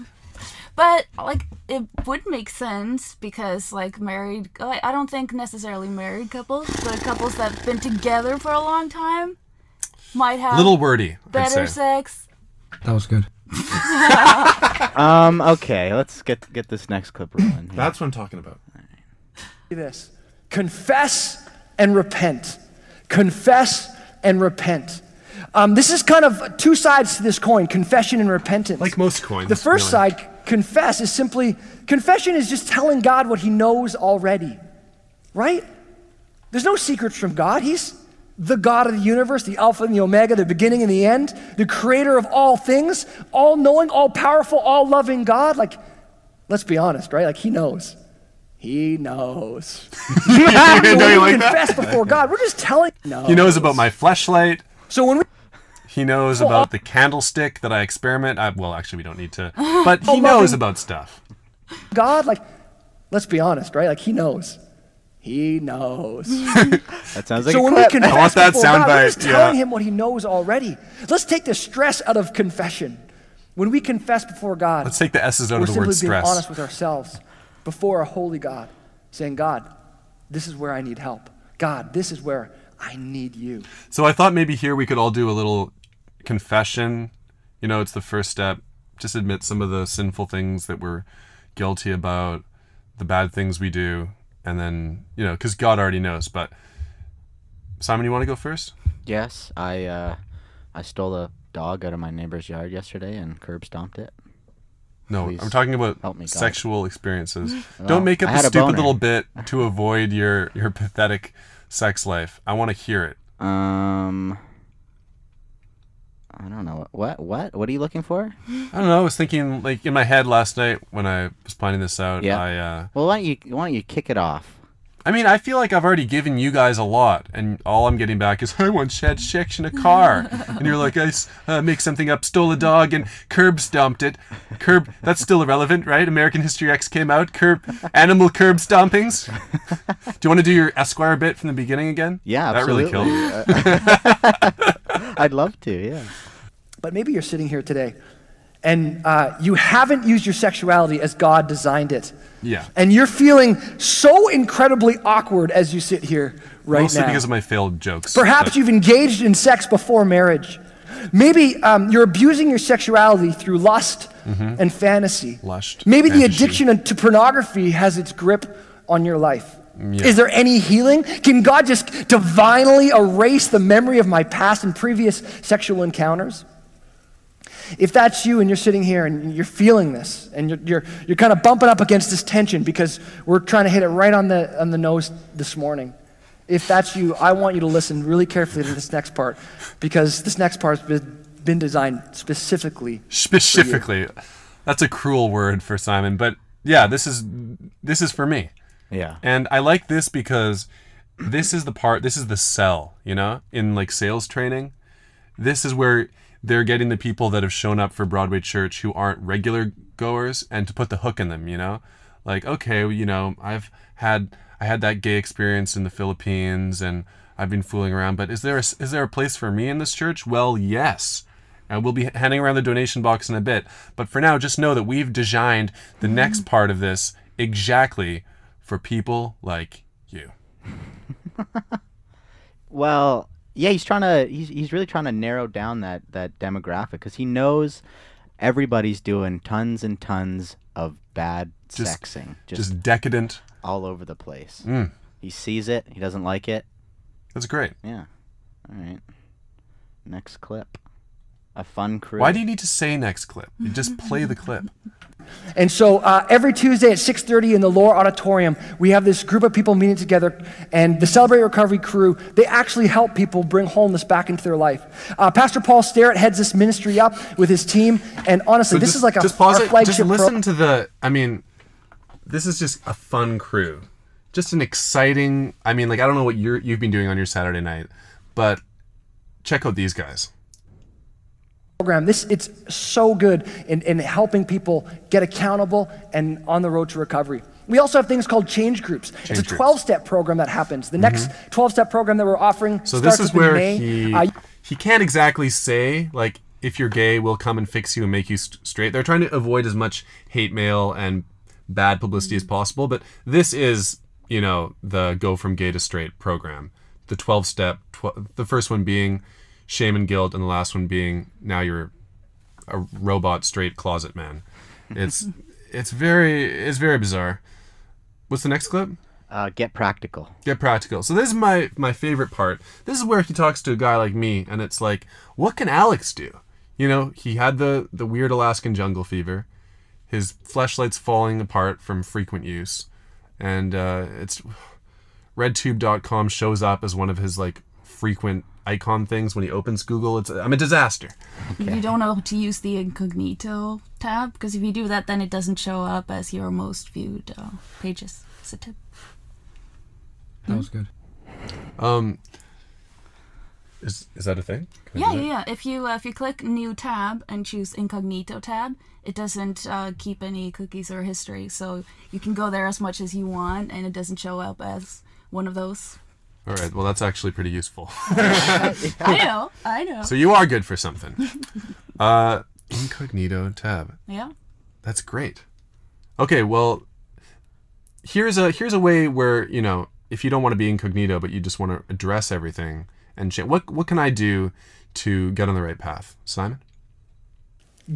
Speaker 3: But like, it would make sense because like married. Like, I don't think necessarily married couples, but couples that've been together for a long time might have
Speaker 1: little wordy. I'd
Speaker 3: better
Speaker 1: say.
Speaker 3: sex.
Speaker 10: That was good.
Speaker 2: um. Okay. Let's get get this next clip rolling. here.
Speaker 1: That's what I'm talking about.
Speaker 4: This confess and repent. Confess and repent. Um, this is kind of two sides to this coin confession and repentance.
Speaker 1: Like most coins.
Speaker 4: The first
Speaker 1: really.
Speaker 4: side, confess, is simply confession is just telling God what he knows already, right? There's no secrets from God. He's the God of the universe, the Alpha and the Omega, the beginning and the end, the creator of all things, all knowing, all powerful, all loving God. Like, let's be honest, right? Like, he knows. He knows.
Speaker 1: Don't you
Speaker 4: when we
Speaker 1: like that?
Speaker 4: confess before God, we're just telling. No.
Speaker 1: He knows about my fleshlight.
Speaker 4: So when we
Speaker 1: He knows
Speaker 4: So, uh,
Speaker 1: about the candlestick that I experiment. I, well, actually, we don't need to. But
Speaker 4: Oh,
Speaker 1: he knows about stuff.
Speaker 4: God, like, let's be honest, right? Like, he knows. He knows.
Speaker 2: That sounds like
Speaker 4: so
Speaker 2: a
Speaker 4: when
Speaker 2: clip.
Speaker 4: we confess
Speaker 1: I want that
Speaker 4: before God, we're just telling
Speaker 1: yeah.
Speaker 4: him what he knows already. Let's take the stress out of confession. When we confess before God,
Speaker 1: Let's take the S's out of the word stress.
Speaker 4: we're
Speaker 1: of the
Speaker 4: simply
Speaker 1: word
Speaker 4: being honest with ourselves before a holy God, saying, God, this is where I need help. God, this is where I need you.
Speaker 1: So I thought maybe here we could all do a little confession. You know, it's the first step. Just admit some of the sinful things that we're guilty about, the bad things we do, and then, you know, because God already knows. But Simon, you want to go first?
Speaker 2: Yes, I uh, I stole a dog out of my neighbor's yard yesterday and curb stomped it.
Speaker 1: No,
Speaker 2: Please
Speaker 1: I'm talking about
Speaker 2: help me,
Speaker 1: sexual experiences.
Speaker 2: Well,
Speaker 1: Don't make up
Speaker 2: I
Speaker 1: a
Speaker 2: had a
Speaker 1: stupid
Speaker 2: boner.
Speaker 1: little bit to avoid your your pathetic sex life. I want to hear it.
Speaker 2: Um, I don't know what what what are you looking for?
Speaker 1: I don't know. I was thinking like in my head last night when I was planning this out.
Speaker 2: Yeah.
Speaker 1: I uh,
Speaker 2: Well, why don't you why don't you kick it off?
Speaker 1: I mean, I feel like I've already given you guys a lot, and all I'm getting back is I once had sex in a car, and you're like, I uh, make something up, stole a dog, and curb stomped it. Curb. That's still irrelevant, right? American History X came out. Curb. Animal curb stompings. do you want to do your Esquire bit from the beginning again?
Speaker 2: Yeah, absolutely.
Speaker 1: that really killed. me.
Speaker 2: I'd love to. Yeah.
Speaker 4: But maybe you're sitting here today and uh, you haven't used your sexuality as God designed it.
Speaker 1: Yeah.
Speaker 4: And you're feeling so incredibly awkward as you sit here right
Speaker 1: Mostly
Speaker 4: now.
Speaker 1: because of my failed jokes.
Speaker 4: Perhaps
Speaker 1: but-
Speaker 4: you've engaged in sex before marriage. Maybe um, you're abusing your sexuality through lust and fantasy.
Speaker 1: Lust,
Speaker 4: Maybe the addiction to pornography has its grip on your life.
Speaker 1: Yeah.
Speaker 4: Is there any healing? Can God just divinely erase the memory of my past and previous sexual encounters? If that's you and you're sitting here and you're feeling this and you're, you're, you're kind of bumping up against this tension because we're trying to hit it right on the, on the nose this morning. If that's you, I want you to listen really carefully to this next part because this next part has been, been designed specifically.
Speaker 1: specifically. That's a cruel word for Simon, but yeah, this is this is for me.
Speaker 2: Yeah.
Speaker 1: And I like this because this is the part, this is the sell, you know, in like sales training. This is where they're getting the people that have shown up for Broadway Church who aren't regular goers and to put the hook in them, you know? Like, okay, you know, I've had I had that gay experience in the Philippines and I've been fooling around, but is there a, is there a place for me in this church? Well, yes. And we'll be handing around the donation box in a bit. But for now, just know that we've designed the mm-hmm. next part of this exactly for people like you.
Speaker 2: Well, yeah, he's trying to he's he's really trying to narrow down that that demographic because he knows everybody's doing tons and tons of bad
Speaker 1: Just-
Speaker 2: sexing,
Speaker 1: Just decadent.
Speaker 2: all over the place.
Speaker 1: Mm,
Speaker 2: He sees it, he doesn't like it.
Speaker 1: that's great.
Speaker 2: Yeah. All right. Next clip. A fun crew.
Speaker 1: Why do you need to say next clip? You just play the clip.
Speaker 4: And so uh, every Tuesday at 6:30 in the Lower Auditorium, we have this group of people meeting together, and the Celebrate Recovery crew they actually help people bring wholeness back into their life. Uh, Pastor Paul Starrett heads this ministry up with his team, and honestly,
Speaker 1: So
Speaker 4: this
Speaker 1: just,
Speaker 4: is like a
Speaker 1: just pause
Speaker 4: our
Speaker 1: it.
Speaker 4: flagship
Speaker 1: Just listen
Speaker 4: pro-
Speaker 1: to the. I mean, this is just a fun crew. Just an exciting. I mean, like I don't know what you're you've been doing on your Saturday night, but check out these guys.
Speaker 4: Program. This it's so good in, in helping people get accountable and on the road to recovery. We also have things called change groups. it's a 12 step program that happens. The next 12 step program that we're offering
Speaker 1: So
Speaker 4: starts
Speaker 1: this is
Speaker 4: in
Speaker 1: where
Speaker 4: May.
Speaker 1: he
Speaker 4: Uh,
Speaker 1: he can't exactly say like if you're gay, we'll come and fix you and make you st- straight. They're trying to avoid as much hate mail and bad publicity as possible. But this is you know the go from gay to straight program. The 12 step. Tw- the first one being shame and guilt, and the last one being now you're a robot straight closet man. It's it's very it's very bizarre. What's the next clip?
Speaker 2: Uh, get practical.
Speaker 1: Get practical. So this is my my favorite part. This is where he talks to a guy like me, and it's like, what can Alex do? You know, he had the the weird Alaskan jungle fever. His flashlight's falling apart from frequent use, and uh, it's RedTube.com shows up as one of his like frequent icon things when he opens Google. It's I'm a disaster.
Speaker 3: You don't know to use the incognito tab because if you do that, then it doesn't show up as your most viewed uh, pages. It's a tip.
Speaker 1: That was good. Um, is is that a thing? Can
Speaker 3: Yeah, yeah, yeah. If you uh, if you click new tab and choose incognito tab, it doesn't uh, keep any cookies or history, so you can go there as much as you want, and it doesn't show up as one of those.
Speaker 1: All right. Well, that's actually pretty useful.
Speaker 3: I know, I know.
Speaker 1: So you are good for something. Uh, incognito tab.
Speaker 3: Yeah.
Speaker 1: That's great. Okay, well, here's a here's a way where you know if you don't want to be incognito, but you just want to address everything and cha- what what can I do to get on the right path, Simon?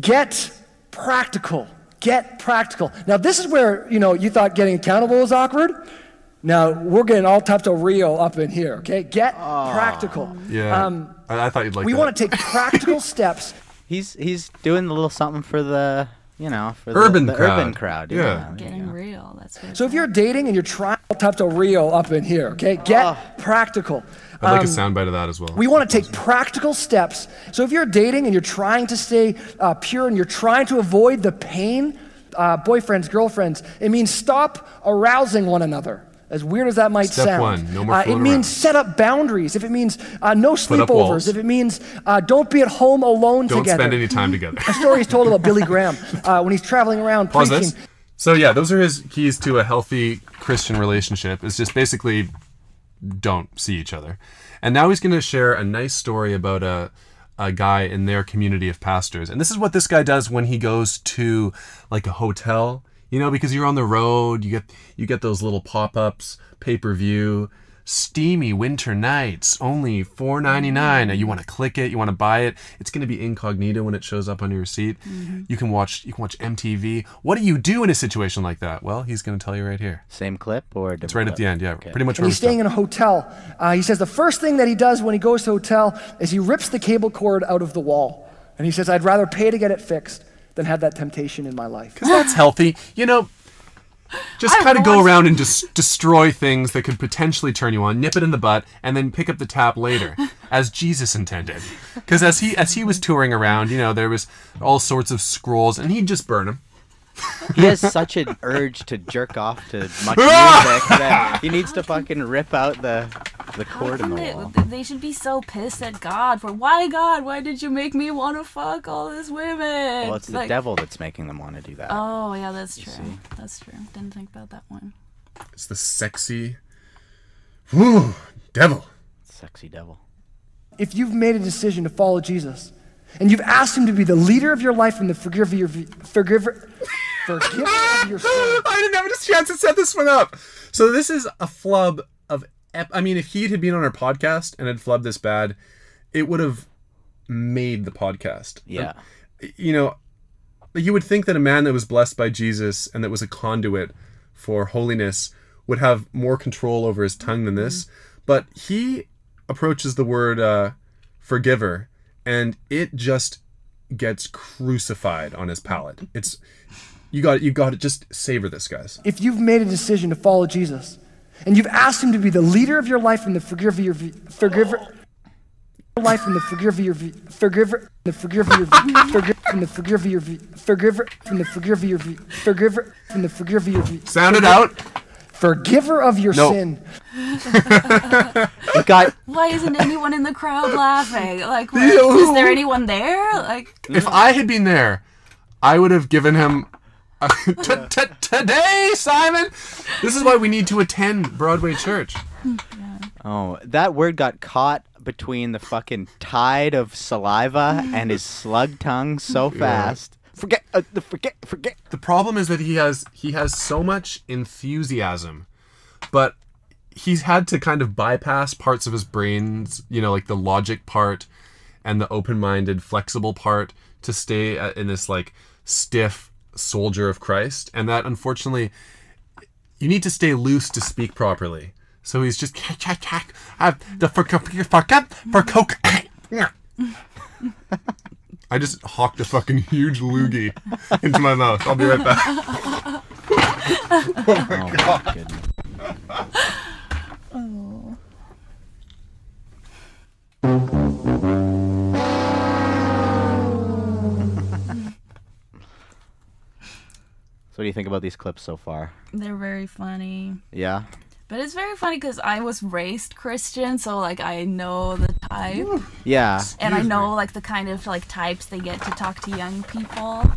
Speaker 4: Get practical. Get practical. Now, this is where, you know, you thought getting accountable was awkward. Now, we're getting all types of real up in here, okay? Get practical.
Speaker 1: Yeah,
Speaker 4: Um,
Speaker 1: I, I thought you'd like.
Speaker 4: we
Speaker 1: that.
Speaker 4: want to take practical steps.
Speaker 2: He's he's doing a little something for the you know for the,
Speaker 1: Urban
Speaker 2: the
Speaker 1: crowd.
Speaker 2: urban crowd.
Speaker 1: Yeah.
Speaker 2: Yeah.
Speaker 3: Getting real. That's what
Speaker 4: So if you're dating and you're trying all types of real up in here, okay? Get practical.
Speaker 1: I'd like a
Speaker 4: Um,
Speaker 1: soundbite of that as well.
Speaker 4: We want to take practical steps. So if you're dating and you're trying to stay uh, pure and you're trying to avoid the pain, uh, boyfriends, girlfriends, it means stop arousing one another. As weird as that might
Speaker 1: Step
Speaker 4: sound.
Speaker 1: one, no more
Speaker 4: Uh, it means
Speaker 1: around.
Speaker 4: set up boundaries. If it means uh, no
Speaker 1: Put up walls.
Speaker 4: sleepovers. If it means uh, don't be at home alone together.
Speaker 1: don't spend any time together.
Speaker 4: A story is told about Billy Graham uh, when he's traveling around
Speaker 1: Pause
Speaker 4: preaching.
Speaker 1: this. So yeah, those are his keys to a healthy Christian relationship. It's just basically don't see each other. And now he's going to share a nice story about a a guy in their community of pastors. And this is what this guy does when he goes to like a hotel, you know, because you're on the road, you get you get those little pop-ups, pay-per-view, steamy winter nights, only $4.99. Now you want to click it, you want to buy it. It's going to be incognito when it shows up on your receipt. You can watch you can watch MTV. What do you do in a situation like that? Well, he's going to tell you right here.
Speaker 2: Same clip or
Speaker 1: It's right at the end, yeah. Pretty much
Speaker 4: and
Speaker 1: where
Speaker 4: he's
Speaker 1: we
Speaker 4: staying in a hotel. Uh, he says the first thing that he does when he goes to a hotel is he rips the cable cord out of the wall. And he says, I'd rather pay to get it fixed than have that temptation in my life.
Speaker 1: Because that's healthy. You know, just kind of go around and just destroy things that could potentially turn you on, nip it in the butt, and then pick up the tap later, as Jesus intended. Because as he as he was touring around, you know, there was all sorts of scrolls, and he'd just burn them.
Speaker 2: He has such an urge to jerk off to much music that he needs to fucking rip out the the cord in the
Speaker 3: They,
Speaker 2: wall.
Speaker 3: they should be so pissed at God for why God? Why did you make me want to fuck all these women?
Speaker 2: Well, it's the devil that's making them want to do that.
Speaker 3: Oh yeah, that's true.
Speaker 2: see.
Speaker 3: That's true. Didn't think about that one.
Speaker 1: It's the sexy, whew, devil.
Speaker 2: Sexy devil.
Speaker 4: If you've made a decision to follow Jesus and you've asked him to be the leader of your life and the forgiver of your, forgiver, forgiver of your sin,
Speaker 1: I didn't have a chance to set this one up. So this is a flub of. Ep- I mean, if he had been on our podcast and had flubbed this bad, it would have made the podcast.
Speaker 2: Yeah.
Speaker 1: you know, you would think that a man that was blessed by Jesus and that was a conduit for holiness would have more control over his tongue than this. But he approaches the word uh, forgiver and it just gets crucified on his palate. It's you got you got to just savor this, guys.
Speaker 4: if you've made a decision to follow Jesus and you've asked him to be the leader of your life and the forgiver of your forgiver your life and the forgiver of your forgiver the forgiver of your forgiver and the forgiver of your forgiver and the forgiver of your forgiver and the forgiver of your
Speaker 1: Sound it out.
Speaker 4: Forgiver of your
Speaker 1: No.
Speaker 4: sin
Speaker 2: He got
Speaker 3: Why isn't anyone in the crowd laughing? Like, what, is there anyone there? Like,
Speaker 1: If I had been there, I would have given him t- t- today, Simon. This is why we need to attend Broadway Church.
Speaker 2: oh that word got caught between the fucking tide of saliva and his slug tongue so fast. Forget uh, the forget forget.
Speaker 1: The problem is that he has he has so much enthusiasm, but he's had to kind of bypass parts of his brains, you know, like the logic part and the open-minded, flexible part to stay uh, in this like stiff soldier of Christ, and that unfortunately you need to stay loose to speak properly. So he's just uh, the for for coke. I just hawked a fucking huge loogie into my mouth. I'll be right back.
Speaker 2: Oh my goodness.
Speaker 3: Oh.
Speaker 2: So, what do you think about these clips so far?
Speaker 3: They're very funny.
Speaker 2: Yeah.
Speaker 3: But it's very funny because I was raised Christian, so like I know the type,
Speaker 2: Yeah.
Speaker 3: and I know like the kind of like types they get to talk to young people.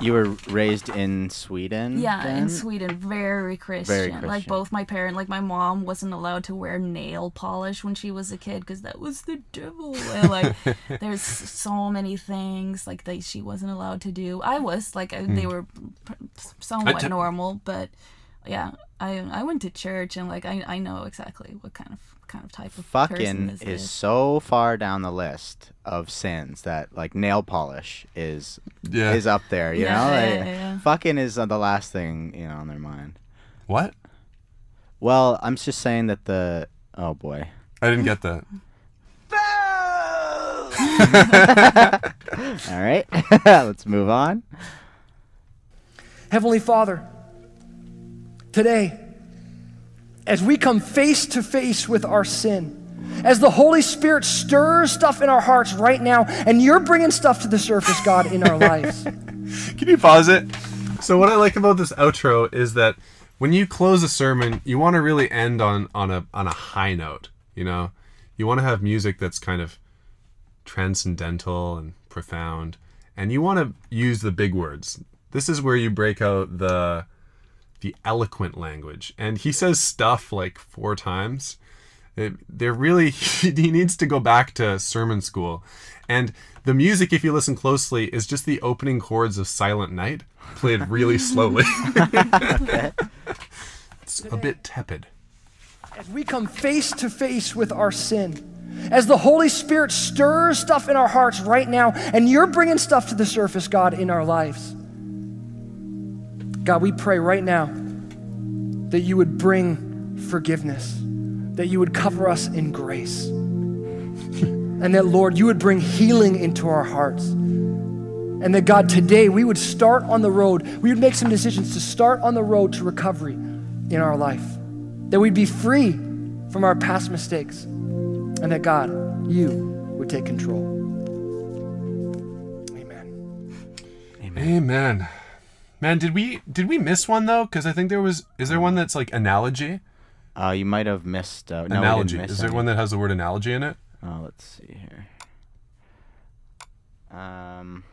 Speaker 2: You were raised in Sweden.
Speaker 3: Yeah,
Speaker 2: then?
Speaker 3: in Sweden, very Christian. Like
Speaker 2: Christian.
Speaker 3: both my parent, like my mom, wasn't allowed to wear nail polish when she was a kid because that was the devil. And like, there's so many things like that she wasn't allowed to do. I was like, I- they hmm. were somewhat
Speaker 1: t-
Speaker 3: normal, but yeah, I I went to church and like I I know exactly what kind of kind of type of
Speaker 2: Fucking
Speaker 3: this
Speaker 2: is
Speaker 3: is.
Speaker 2: so far down the list of sins that like nail polish is
Speaker 1: Yeah.
Speaker 2: is up there. You
Speaker 3: Yeah,
Speaker 2: know,
Speaker 3: yeah,
Speaker 2: Like,
Speaker 3: yeah, yeah.
Speaker 2: fucking is uh, the last thing you know on their mind.
Speaker 1: What?
Speaker 2: Well, I'm just saying that the oh boy.
Speaker 1: I didn't get that.
Speaker 2: All right, let's move on.
Speaker 4: Heavenly Father, today, as we come face to face with our sin, as the Holy Spirit stirs stuff in our hearts right now, and you're bringing stuff to the surface, God, in our lives.
Speaker 1: Can you pause it? So what I like about this outro is that when you close a sermon, you want to really end on on a on a high note. You know, you want to have music that's kind of transcendental and profound, and you want to use the big words. This is where you break out the the eloquent language, and he says stuff like four times. It, they're really he needs to go back to sermon school and the music if you listen closely is just the opening chords of silent night played really slowly it's a bit tepid
Speaker 4: as we come face to face with our sin, as the Holy Spirit stirs stuff in our hearts right now, and you're bringing stuff to the surface, God, in our lives. God, we pray right now that you would bring forgiveness, that you would cover us in grace, and that, Lord, you would bring healing into our hearts. And that, God, today we would start on the road, we would make some decisions to start on the road to recovery in our life that we'd be free from our past mistakes, and that God, you would take control. Amen.
Speaker 1: amen man did we did we miss one though because i think there was is there one that's like analogy
Speaker 2: Uh, you might have missed uh, no,
Speaker 1: analogy
Speaker 2: miss
Speaker 1: is there
Speaker 2: any.
Speaker 1: one that has the word analogy in it
Speaker 2: Oh, let's see here. Um,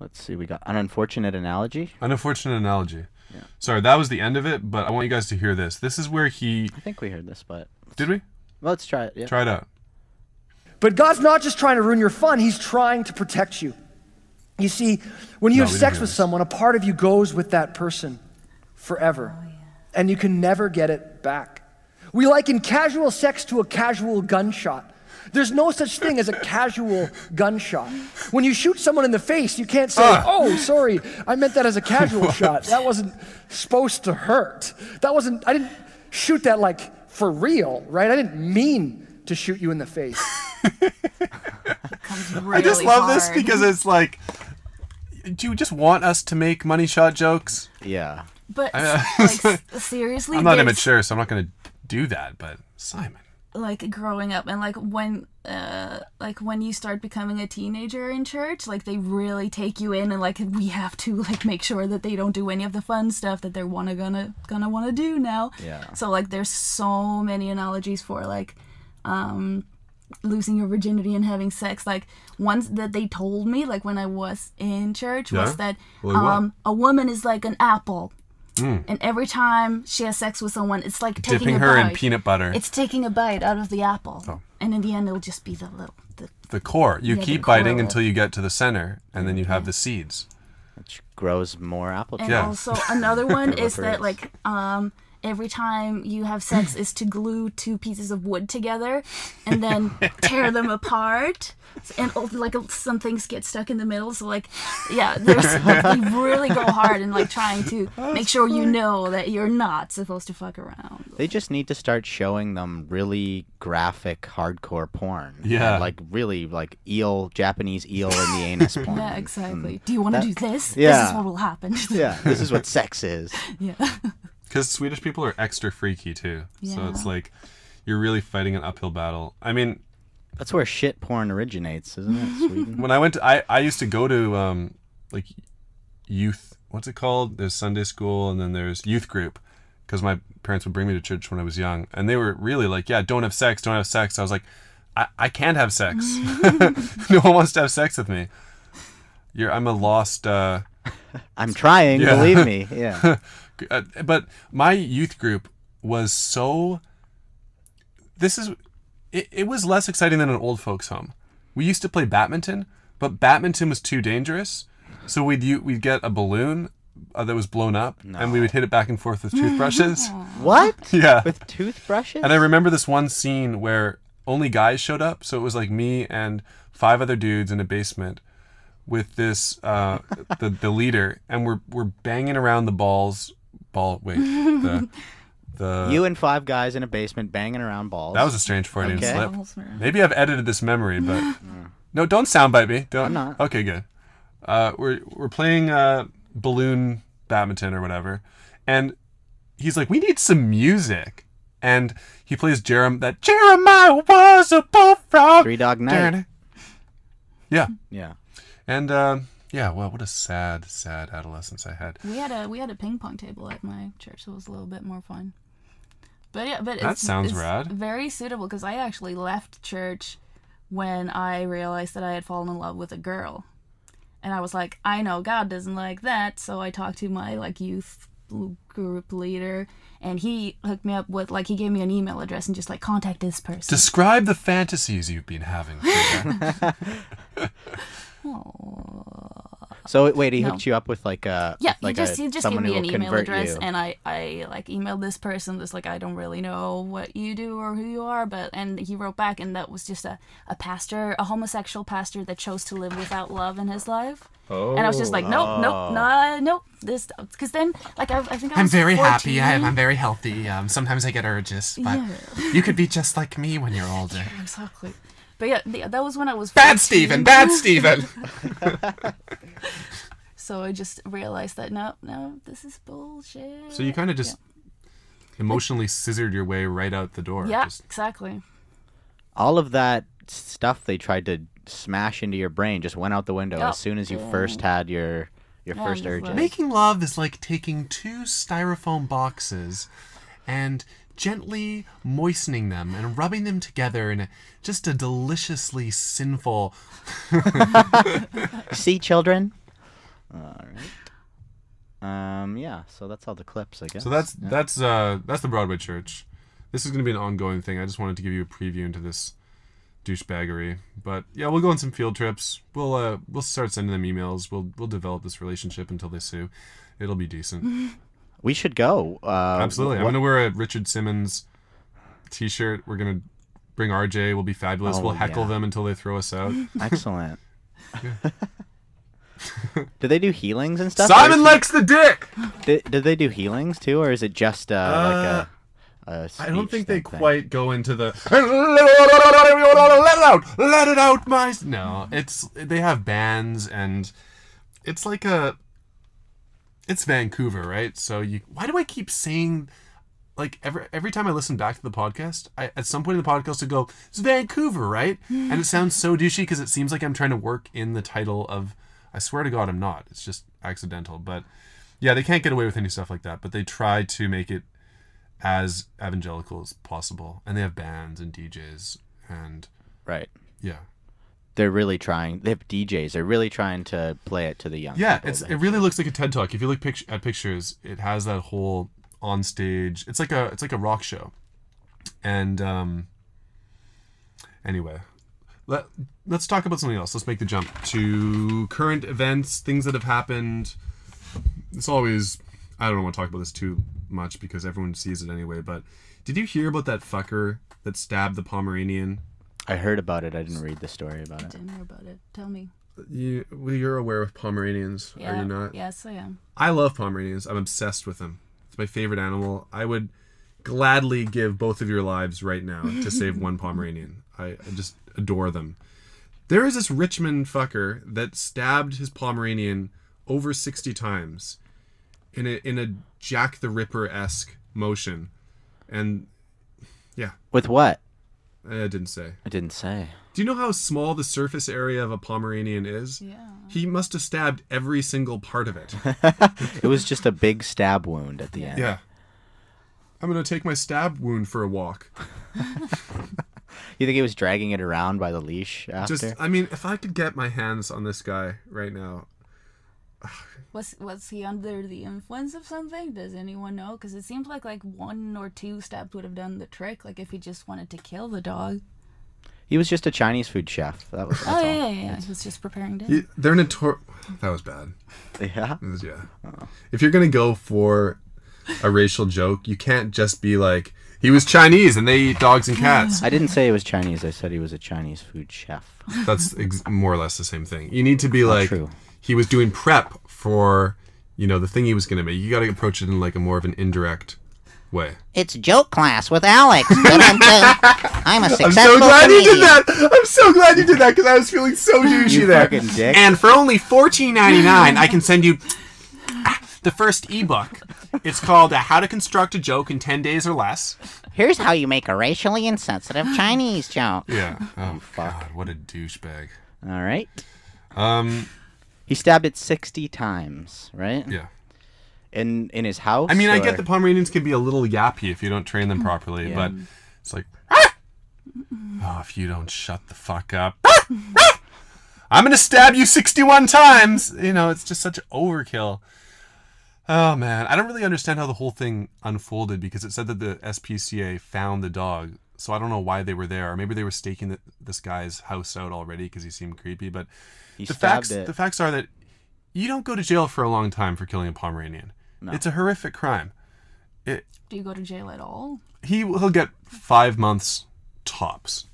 Speaker 2: let's see. We got an unfortunate analogy.
Speaker 1: an unfortunate analogy Yeah. sorry that was the end of it but i want you guys to hear this this is where he
Speaker 2: I think we heard this, but
Speaker 1: did we
Speaker 2: well, let's try it. Yeah.
Speaker 1: try it out
Speaker 4: But God's not just trying to ruin your fun, He's trying to protect you. You see, when you
Speaker 1: No,
Speaker 4: have sex with someone, a part of you goes with that person forever, and you can never get it back. We liken casual sex to a casual gunshot. There's no such thing as a casual gunshot. When you shoot someone in the face, you can't say,
Speaker 1: Ah.
Speaker 4: oh, sorry, I meant that as a casual shot. That wasn't supposed to hurt. That wasn't, I didn't shoot that like for real, right? I didn't mean to shoot you in the face.
Speaker 3: Comes
Speaker 1: I just
Speaker 3: really
Speaker 1: love this because it's like, do you just want us to make money shot jokes?
Speaker 2: Yeah.
Speaker 3: But
Speaker 1: I-
Speaker 3: like seriously,
Speaker 1: I'm not
Speaker 3: there's-
Speaker 1: immature, so I'm not going to do that. But Simon,
Speaker 3: like growing up and like when uh like when you start becoming a teenager in church like they really take you in and like we have to like make sure that they don't do any of the fun stuff that they're wanna gonna gonna want to do now
Speaker 2: Yeah.
Speaker 3: so like there's so many analogies for like um losing your virginity and having sex like once that they told me like when i was in church
Speaker 1: Yeah?
Speaker 3: was that
Speaker 1: Like what?
Speaker 3: um a woman is like an apple and every time she has sex with someone it's like taking
Speaker 1: dipping
Speaker 3: a
Speaker 1: her in peanut butter.
Speaker 3: It's taking a bite out of the apple,
Speaker 1: Oh.
Speaker 3: and in the end, it'll just be the little. The,
Speaker 1: the core. You
Speaker 3: Yeah,
Speaker 1: keep
Speaker 3: core
Speaker 1: biting until you get to the center, and then you have the seeds.
Speaker 2: Which grows more apple
Speaker 3: and
Speaker 1: Yeah.
Speaker 3: also another one is that like um, every time you have sex is to glue two pieces of wood together and then tear them apart. And oh, like some things get stuck in the middle, so like, yeah, there's they really go hard in like trying to make sure you know that you're not supposed to fuck around.
Speaker 2: They just need to start showing them really graphic, hardcore porn.
Speaker 1: Yeah.
Speaker 2: And, like really like eel, Japanese eel in the anus porn.
Speaker 3: Yeah, exactly. Mm. Do you want to do this?
Speaker 2: Yeah.
Speaker 3: This is what will happen.
Speaker 2: Yeah, this is what sex is.
Speaker 3: yeah.
Speaker 1: Because Swedish people are extra freaky too. So it's like you're really fighting an uphill battle. I mean,
Speaker 2: That's where shit porn originates, isn't it? Sweden.
Speaker 1: when I went to, I, I used to go to um like youth what's it called there's sunday school and then there's youth group because my parents would bring me to church when i was young and they were really like yeah don't have sex don't have sex i was like i, I can't have sex no one wants to have sex with me you're i'm a lost uh
Speaker 2: I'm trying,
Speaker 1: Yeah.
Speaker 2: believe me. Yeah.
Speaker 1: Uh, but my youth group was so this is it, it was less exciting than an old folks home we used to play badminton but badminton was too dangerous so we'd u- we'd get a balloon uh, that was blown up and we would hit it back and forth with toothbrushes
Speaker 2: What?
Speaker 1: yeah
Speaker 2: With toothbrushes?
Speaker 1: and I remember this one scene where only guys showed up, so it was like me and five other dudes in a basement with this uh, the the leader, and we're we're banging around the balls. Ball. Wait. The the
Speaker 2: you and five guys in a basement banging around balls.
Speaker 1: that was a strange Freudian
Speaker 2: Okay.
Speaker 1: slip. Maybe I've edited this memory, but no, don't soundbite me. Don't.
Speaker 2: I'm not.
Speaker 1: Okay, good. Uh, we're we're playing uh, balloon badminton or whatever, and he's like, "We need some music," and he plays Jerem that Jeremiah was a bullfrog.
Speaker 2: Three Dog Night.
Speaker 1: Yeah,
Speaker 2: Yeah.
Speaker 1: and um, yeah, well, what a sad, sad adolescence I had.
Speaker 3: We had a we had a ping pong table at my church, so it was a little bit more fun. But yeah, but
Speaker 1: That
Speaker 3: it's,
Speaker 1: sounds rad.
Speaker 3: Very suitable because I actually left church when I realized that I had fallen in love with a girl, and I was like, I know God doesn't like that, so I talked to my like youth group leader, and he hooked me up with like he gave me an email address and just like contact this person.
Speaker 1: Describe the fantasies you've been having. Frida.
Speaker 2: So wait, he
Speaker 3: No.
Speaker 2: hooked you up with like a
Speaker 3: Yeah,
Speaker 2: like
Speaker 3: he just
Speaker 2: a,
Speaker 3: he just gave me an email address,
Speaker 2: you.
Speaker 3: and I I like emailed this person. That's like I don't really know what you do or who you are, but and he wrote back, and that was just a a pastor, a homosexual pastor that chose to live without love in his life. Oh, And I was just like, nope, nope, nah, nope. This because then like I, I think I
Speaker 10: I'm very
Speaker 3: 14.
Speaker 10: happy. I, I'm very healthy. Um, sometimes I get urges, but
Speaker 3: Yeah.
Speaker 10: you could be just like me when you're older.
Speaker 3: exactly. But yeah, the, that was when I was
Speaker 10: Bad
Speaker 3: 14.
Speaker 10: Steven, bad Stephen.
Speaker 3: So I just realized that no, no, this is bullshit.
Speaker 1: so you kind of just emotionally scissored your way right out the door.
Speaker 3: yeah,
Speaker 1: Just-
Speaker 3: exactly.
Speaker 2: All of that stuff they tried to smash into your brain just went out the window
Speaker 3: Yep.
Speaker 2: as soon as you first had your your
Speaker 3: Yeah,
Speaker 2: first
Speaker 3: just
Speaker 2: urges.
Speaker 10: Making love is like taking two styrofoam boxes and gently moistening them and rubbing them together in a, just a deliciously sinful.
Speaker 2: See, children. All right. Um. Yeah. So that's all the clips, I guess.
Speaker 1: So that's
Speaker 2: Yeah.
Speaker 1: that's uh that's the Broadway Church. This is going to be an ongoing thing. I just wanted to give you a preview into this douchebaggery. But yeah, we'll go on some field trips. We'll uh we'll start sending them emails. We'll we'll develop this relationship until they sue. It'll be decent.
Speaker 2: we should go. Uh,
Speaker 1: Absolutely. I'm
Speaker 2: what-
Speaker 1: gonna wear a Richard Simmons t-shirt. We're gonna bring RJ. We'll be fabulous.
Speaker 2: Oh,
Speaker 1: we'll heckle
Speaker 2: yeah.
Speaker 1: them until they throw us out.
Speaker 2: Excellent. do they do healings and stuff?
Speaker 1: Simon likes the dick.
Speaker 2: Did, did they do healings too, or is it just uh, like a? a
Speaker 1: I don't think they
Speaker 2: thing?
Speaker 1: quite go into the let it out, let it out, my. No, it's they have bands and it's like a. It's Vancouver, right? So you. Why do I keep saying? Like every every time I listen back to the podcast, I at some point in the podcast I go, "It's Vancouver, right?" and it sounds so douchey because it seems like I'm trying to work in the title of. I swear to God, I'm not. It's just accidental, but yeah, they can't get away with any stuff like that. But they try to make it as evangelical as possible, and they have bands and DJs, and
Speaker 2: Right.
Speaker 1: yeah,
Speaker 2: They're really trying. They have DJs. They're really trying to play it to the young.
Speaker 1: yeah. It's it really looks like a TED talk. If you look pict- at pictures, it has that whole on stage. It's like a it's like a rock show, and um. Anyway, let let's talk about something else. Let's make the jump to current events, things that have happened. It's always I don't want to talk about this too much because everyone sees it anyway. But did you hear about that fucker that stabbed the Pomeranian?
Speaker 2: I heard about it. I didn't read the story about it.
Speaker 3: Didn't hear about it. Tell me.
Speaker 1: You, well, you're aware of Pomeranians,
Speaker 3: Yeah.
Speaker 1: are you not?
Speaker 3: Yes, I am.
Speaker 1: I love Pomeranians. I'm obsessed with them. It's my favorite animal. I would gladly give both of your lives right now to save one Pomeranian. I, I just adore them. There is this Richmond fucker that stabbed his Pomeranian over 60 times in a in a Jack the Ripper esque motion, and yeah,
Speaker 2: With what?
Speaker 1: Eh, I didn't say.
Speaker 2: I didn't say.
Speaker 1: Do you know how small the surface area of a Pomeranian is?
Speaker 3: Yeah.
Speaker 1: He must have stabbed every single part of it.
Speaker 2: It was just a big stab wound at the end.
Speaker 1: Yeah. I'm gonna take my stab wound for a walk.
Speaker 2: You think he was dragging it around by the leash after?
Speaker 1: Just, I mean, if I could get my hands on this guy right now,
Speaker 3: Was was he under the influence of something? Does anyone know? Because it seems like like one or two steps would have done the trick. Like if he just wanted to kill the dog.
Speaker 2: he was just a Chinese food chef. That was.
Speaker 3: Oh
Speaker 2: that's
Speaker 3: yeah, yeah, yeah. He was just preparing dinner.
Speaker 1: he, they're notor. That was bad.
Speaker 2: Yeah.
Speaker 1: Was- yeah. If you're gonna go for a racial joke, you can't just be like he was Chinese and they eat dogs and cats.
Speaker 2: I didn't say he was Chinese. I said he was a Chinese food chef.
Speaker 1: That's ex- more or less the same thing. You need to be like
Speaker 2: true.
Speaker 1: he was doing prep for you know the thing he was gonna make. You got to approach it in like a more of an indirect way.
Speaker 11: It's joke class with Alex. I'm a
Speaker 1: I'm so glad you did that. I'm so glad you did that because I was feeling so douchey
Speaker 2: You
Speaker 1: there.
Speaker 2: fucking dick.
Speaker 1: And for only fourteen ninety nine, I can send you the first ebook. It's called uh, "How to Construct a Joke in Ten Days or Less."
Speaker 11: Here's how you make a racially insensitive Chinese joke.
Speaker 1: Yeah. Oh fuck! what a douchebag.
Speaker 2: All right.
Speaker 1: Um.
Speaker 2: He stabbed it sixty times, right?
Speaker 1: Yeah.
Speaker 2: In in his house.
Speaker 1: I mean, I
Speaker 2: or-
Speaker 1: get the Pomeranians can be a little yappy if you don't train them properly,
Speaker 2: Yeah.
Speaker 1: but it's like, ah! oh, if you don't shut the fuck up, ah! Ah! I'm gonna stab you 61 times. You know, it's just such overkill. Oh man, I don't really understand how the whole thing unfolded because it said that the SPCA found the dog, so I don't know why they were there, or maybe they were staking the, this guy's house out already because he seemed creepy. But
Speaker 2: He
Speaker 1: the facts,
Speaker 2: it.
Speaker 1: the facts are that you don't go to jail for a long time for killing a Pomeranian.
Speaker 2: No.
Speaker 1: It's a horrific crime. It
Speaker 3: Do you go to jail at all?
Speaker 1: he he'll get five months tops.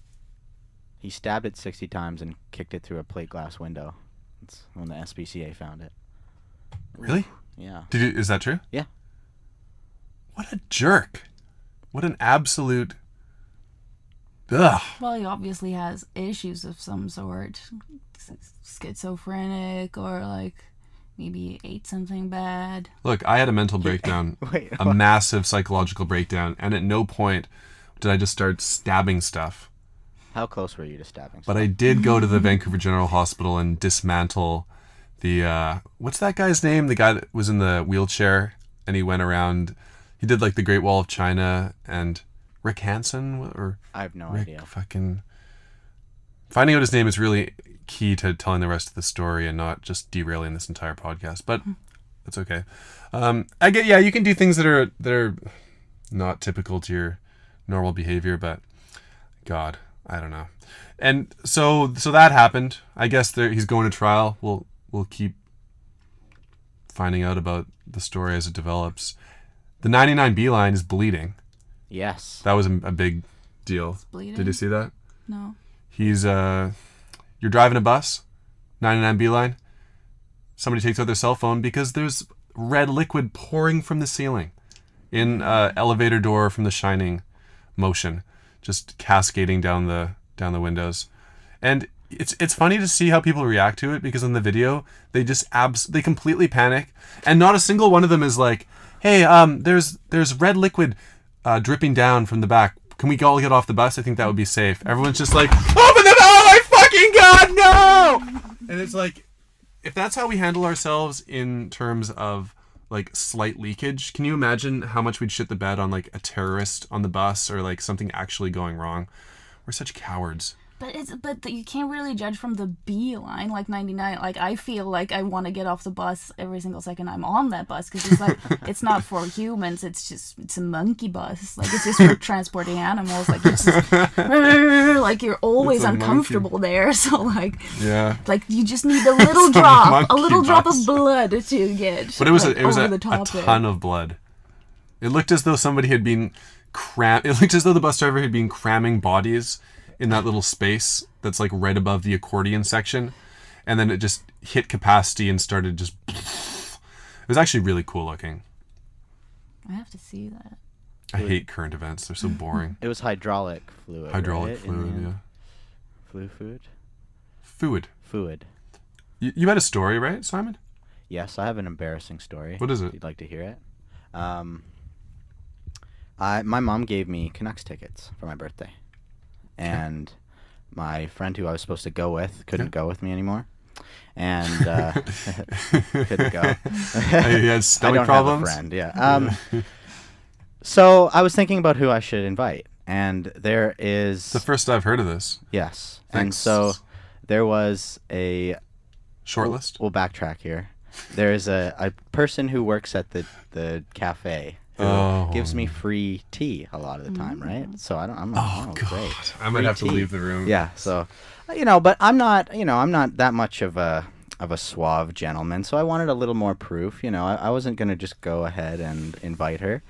Speaker 2: He stabbed it sixty times and kicked it through a plate glass window. That's when the SPCA found it.
Speaker 1: Really?
Speaker 2: Yeah.
Speaker 1: Did you, is that true?
Speaker 2: Yeah.
Speaker 1: What a jerk! What an absolute. Ugh.
Speaker 3: Well, he obviously has issues of some sort, schizophrenic or like maybe he ate something bad.
Speaker 1: Look, I had a mental breakdown,
Speaker 2: Wait,
Speaker 1: a massive psychological breakdown, and at no point did I just start stabbing stuff.
Speaker 2: How close were you to stabbing?
Speaker 1: But I did go to the Vancouver General Hospital and dismantle the uh, what's that guy's name? The guy that was in the wheelchair and he went around. He did like the Great Wall of China and Rick Hansen or
Speaker 2: I have no
Speaker 1: Rick
Speaker 2: idea.
Speaker 1: fucking finding out his name is really key to telling the rest of the story and not just derailing this entire podcast. But that's okay. Um, I get yeah, you can do things that are that are not typical to your normal behavior, but God, I don't know. And so so that happened. I guess there, he's going to trial. We'll we'll keep finding out about the story as it develops. The 99 B line is bleeding.
Speaker 2: Yes.
Speaker 1: That was a, a big deal. Did you see that?
Speaker 3: No.
Speaker 1: He's uh you're driving a bus, 99 B line. Somebody takes out their cell phone because there's red liquid pouring from the ceiling in uh, elevator door from the shining motion just cascading down the down the windows. And it's it's funny to see how people react to it because in the video they just abs they completely panic and not a single one of them is like, "Hey, um there's there's red liquid uh, dripping down from the back. Can we all get off the bus? I think that would be safe." Everyone's just like, "Open the Oh my fucking god, no!" And it's like if that's how we handle ourselves in terms of like slight leakage, can you imagine how much we'd shit the bed on like a terrorist on the bus or like something actually going wrong? We're such cowards.
Speaker 3: But it's but you can't really judge from the B line like 99. Like I feel like I want to get off the bus every single second I'm on that bus because it's like it's not for humans. It's just it's a monkey bus. Like it's just for transporting animals. Like it's just, like you're always
Speaker 1: a monkey.
Speaker 3: uncomfortable there. So like
Speaker 1: Yeah.
Speaker 3: like you just need a little
Speaker 1: a
Speaker 3: drop, a little drop of blood to get.
Speaker 1: But it was
Speaker 3: like,
Speaker 1: a, it was a,
Speaker 3: the
Speaker 1: a ton of blood. It looked as though somebody had been cram. It looked as though the bus driver had been cramming bodies in that little space that's like right above the accordion section, and then it just hit capacity and started just. It was actually really cool looking.
Speaker 3: I have to see that.
Speaker 1: I hate current events; they're so boring.
Speaker 2: It was hydraulic fluid.
Speaker 1: Hydraulic
Speaker 2: right?
Speaker 1: Fluid, yeah.
Speaker 2: Flu food.
Speaker 1: Fluid.
Speaker 2: Fluid.
Speaker 1: You, you had a story, right, Simon?
Speaker 2: Yes, I have an embarrassing story.
Speaker 1: What is it?
Speaker 2: If you'd like to hear it. Um, I my mom gave me Canucks tickets for my birthday, and my friend who I was supposed to go with couldn't go with me anymore, and uh, couldn't go.
Speaker 1: he has stomach
Speaker 2: I don't
Speaker 1: problems?
Speaker 2: Have a friend, yeah. Um, so I was thinking about who I should invite, and there is
Speaker 1: The first I've heard of this.
Speaker 2: Yes. And so there was a
Speaker 1: Short
Speaker 2: we'll-
Speaker 1: list?
Speaker 2: We'll, backtrack here. There is a, a person who works at the, the cafe
Speaker 1: Oh.
Speaker 2: gives me free tea a lot of the time, mm. right? So I don't I'm like,
Speaker 1: Oh,
Speaker 2: oh,
Speaker 1: God.
Speaker 2: great.
Speaker 1: I might
Speaker 2: Free
Speaker 1: have to leave the room.
Speaker 2: Yeah, so you know, but I'm not you know, I'm not that much of a of a suave gentleman, so I wanted a little more proof. You know, I, I wasn't gonna just go ahead and invite her.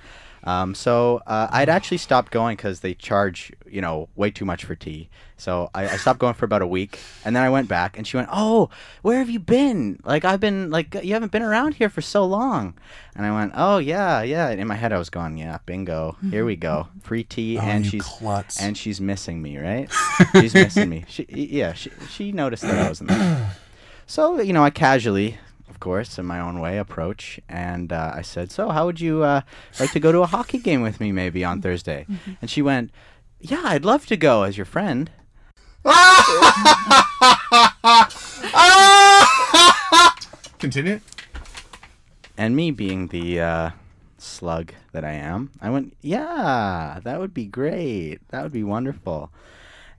Speaker 2: Um, so uh, I'd actually stopped going because they charge, you know, way too much for tea. So I, I stopped going for about a week, and then I went back, and she went, "Oh, where have you been? Like I've been, like you haven't been around here for so long." And I went, "Oh yeah, yeah." And in my head, I was going, "Yeah, bingo, here we go, free tea."
Speaker 1: Oh,
Speaker 2: and she's
Speaker 1: klutz.
Speaker 2: and she's missing me, right? she's missing me. She, yeah, she, she noticed that I wasn't there. So you know, I casually, course, in my own way, approach, and uh, I said, "So, how would you uh, like to go to a hockey game with me, maybe on Thursday?" And she went, "Yeah, I'd love to go as your friend."
Speaker 1: Continue.
Speaker 2: And me being the uh, slug that I am, I went, "Yeah, that would be great. That would be wonderful."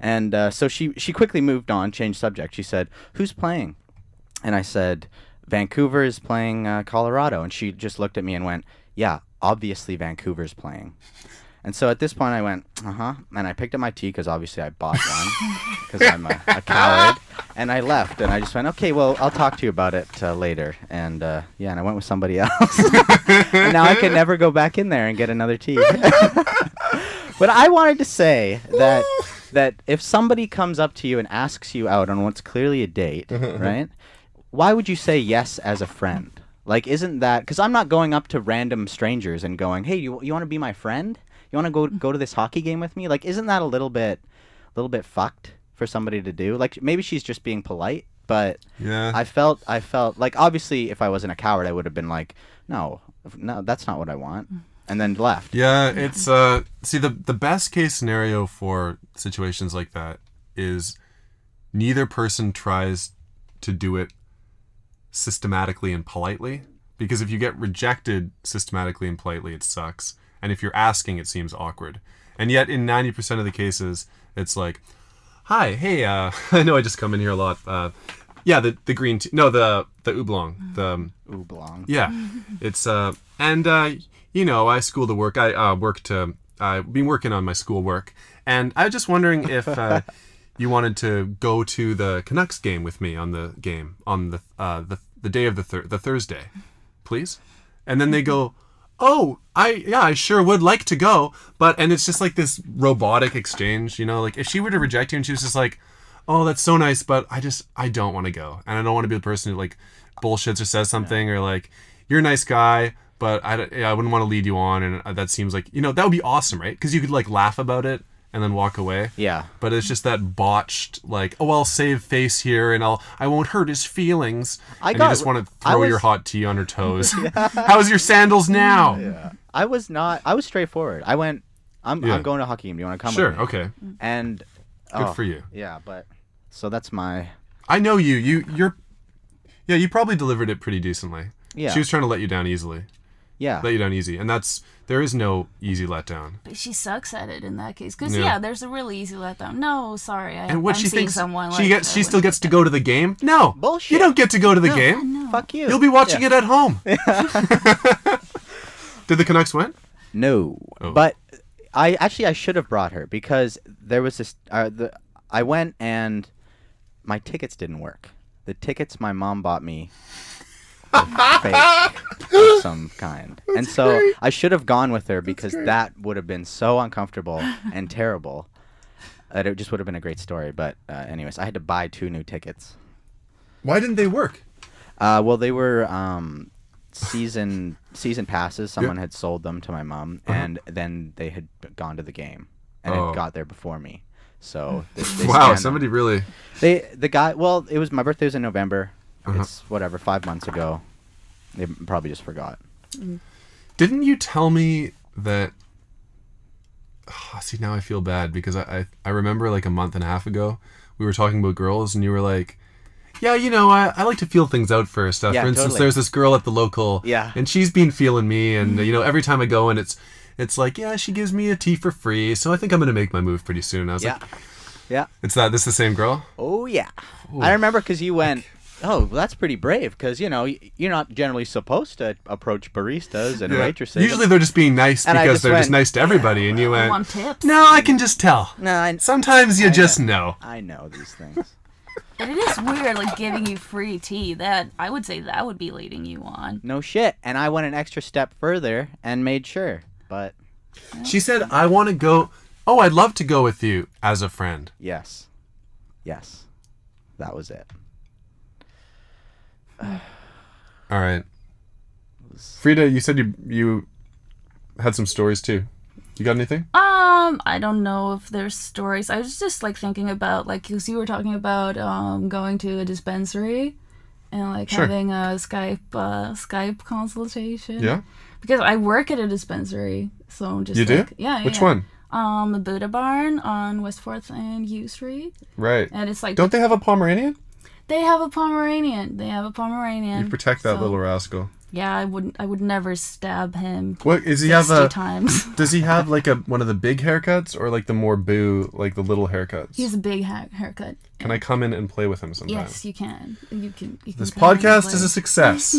Speaker 2: And uh, so she she quickly moved on, changed subject. She said, "Who's playing?" And I said, "Vancouver is playing uh, Colorado." And she just looked at me and went, "Yeah, obviously Vancouver's playing." And so at this point, I went, "Uh huh," and I picked up my tea because obviously I bought one because I'm a, a coward. And I left, and I just went, "Okay, well, I'll talk to you about it uh, later." And uh, yeah, and I went with somebody else. and now I can never go back in there and get another tea. but I wanted to say that that if somebody comes up to you and asks you out on what's clearly a date, right? Why would you say yes as a friend? Like, isn't that because I'm not going up to random strangers and going, "Hey, you you want to be my friend? You want to go go to this hockey game with me?" Like, isn't that a little bit, a little bit fucked for somebody to do? Like, maybe she's just being polite, but
Speaker 1: Yeah.
Speaker 2: I felt I felt like obviously if I wasn't a coward, I would have been like, "No, no, that's not what I want," and then left.
Speaker 1: Yeah, it's uh see the the best case scenario for situations like that is neither person tries to do it systematically and politely because if you get rejected systematically and politely it sucks and if you're asking it seems awkward. And yet in 90% of the cases it's like hi, hey, uh I know I just come in here a lot. Uh yeah, the the green tea. No, the the oolong. The um,
Speaker 2: Oolong.
Speaker 1: yeah, it's uh, and uh, you know, I school to work. I uh, work to. I've been working on my school work, and I was just wondering if uh, you wanted to go to the Canucks game with me on the game on the uh, the the day of the thir- the Thursday, please. And then they go, oh, I yeah, I sure would like to go, but and it's just like this robotic exchange, you know, like if she were to reject you and she was just like, oh, that's so nice, but I just I don't want to go, and I don't want to be the person who like bullshits or says something or like you're a nice guy, but I I wouldn't want to lead you on, and uh, that seems like you know that would be awesome, right? Because you could like laugh about it and then walk away.
Speaker 2: Yeah.
Speaker 1: But it's just that botched like, oh, I'll save face here, and I'll I won't hurt his feelings.
Speaker 2: I
Speaker 1: and
Speaker 2: got-
Speaker 1: you just want to throw your hot tea on her toes. How's your sandals now?
Speaker 2: Yeah. I was not. I was straightforward. I went. I'm.
Speaker 1: Yeah.
Speaker 2: I'm going to hockey game. Do you want to come?
Speaker 1: Sure, okay.
Speaker 2: And
Speaker 1: Good
Speaker 2: oh,
Speaker 1: for you.
Speaker 2: Yeah, but so that's my.
Speaker 1: I know you. You you're yeah. You probably delivered it pretty decently.
Speaker 2: Yeah.
Speaker 1: She was trying to let you down easily.
Speaker 2: Yeah.
Speaker 1: let you down easy, and that's there is no easy letdown.
Speaker 3: But she sucks at it in that case. Because,
Speaker 1: Yeah.
Speaker 3: yeah. there's a really easy letdown. No, sorry. I,
Speaker 1: And what
Speaker 3: I'm
Speaker 1: she
Speaker 3: seeing
Speaker 1: thinks
Speaker 3: someone
Speaker 1: she
Speaker 3: like
Speaker 1: gets, she still gets to go to the game. No,
Speaker 2: Bullshit.
Speaker 1: You don't get to go to the
Speaker 2: No.
Speaker 1: game.
Speaker 2: Fuck you.
Speaker 1: You'll be watching
Speaker 2: Yeah.
Speaker 1: it at home. Did the Canucks win?
Speaker 2: No,
Speaker 1: Oh.
Speaker 2: but I actually I should have brought her because there was this. Uh, the I went and my tickets didn't work. The tickets my mom bought me were fake of some kind, and so I should have gone with her because that would have been so uncomfortable and terrible. That it just would have been a great story. But uh, anyways, I had to buy two new tickets.
Speaker 1: Why didn't they work?
Speaker 2: Uh, well, they were um, season season passes. Someone had sold them to my mom,
Speaker 1: Uh-huh.
Speaker 2: and then they had gone to the game, and
Speaker 1: Oh.
Speaker 2: it got there before me. So they, they
Speaker 1: Wow,
Speaker 2: scanned them.
Speaker 1: somebody really.
Speaker 2: They the guy. Well, it was my birthday was in November.
Speaker 1: Uh-huh.
Speaker 2: It's whatever five months ago. They probably just forgot.
Speaker 1: Didn't you tell me that? Ah, see, now I feel bad because I, I I remember like a month and a half ago we were talking about girls and you were like, yeah, you know, I, I like to feel things out first. Uh,
Speaker 2: Yeah,
Speaker 1: for instance,
Speaker 2: totally.
Speaker 1: there's this girl at the local,
Speaker 2: Yeah.
Speaker 1: and she's been feeling me, and you know, every time I go and it's it's like, yeah, she gives me a tea for free, so I think I'm gonna make my move pretty soon. I was
Speaker 2: Yeah.
Speaker 1: like,
Speaker 2: Yeah.
Speaker 1: it's that this the same girl?
Speaker 2: Oh yeah. I remember because you went. Oh, well, that's pretty brave. Because you know you're not generally supposed to approach baristas and
Speaker 1: Yeah.
Speaker 2: waitresses.
Speaker 1: Usually they're just being nice
Speaker 2: And
Speaker 1: because
Speaker 2: just
Speaker 1: they're just nice to everybody, and you went,
Speaker 3: want tips.
Speaker 1: no, I can just tell.
Speaker 2: No, I,
Speaker 1: Sometimes you
Speaker 2: I
Speaker 1: just
Speaker 2: know.
Speaker 1: know.
Speaker 2: I know these things.
Speaker 3: But it is weird, like giving you free tea. That I would say that would be leading you on.
Speaker 2: No shit. And I went an extra step further and made sure. But
Speaker 1: She said, I want to go. Oh, I'd love to go with you as a friend.
Speaker 2: yes. Yes. That was it.
Speaker 1: All right. Frida, you said you you had some stories too. You got anything?
Speaker 3: Um, I don't know if there's stories. I was just like thinking about like because you were talking about um going to a dispensary and like
Speaker 1: Sure.
Speaker 3: having a Skype uh, Skype consultation.
Speaker 1: Yeah.
Speaker 3: Because I work at a dispensary, so I'm just
Speaker 1: You do?
Speaker 3: like, Yeah. yeah,
Speaker 1: Which
Speaker 3: yeah.
Speaker 1: one?
Speaker 3: Um, the Buddha Barn on West Fourth and Yew Street,
Speaker 1: Right.
Speaker 3: and it's like
Speaker 1: Don't they have a Pomeranian?
Speaker 3: They have a Pomeranian. They have a Pomeranian.
Speaker 1: You protect that
Speaker 3: so-
Speaker 1: little rascal.
Speaker 3: Yeah, I wouldn't. I would never stab him.
Speaker 1: What is he
Speaker 3: 60
Speaker 1: have a?
Speaker 3: times.
Speaker 1: Does he have like a one of the big haircuts or like the more boo like the little haircuts?
Speaker 3: He has a big ha- haircut.
Speaker 1: Can I come in and play with him sometime?
Speaker 3: Yes, you can. You can. You can
Speaker 1: This podcast is a success.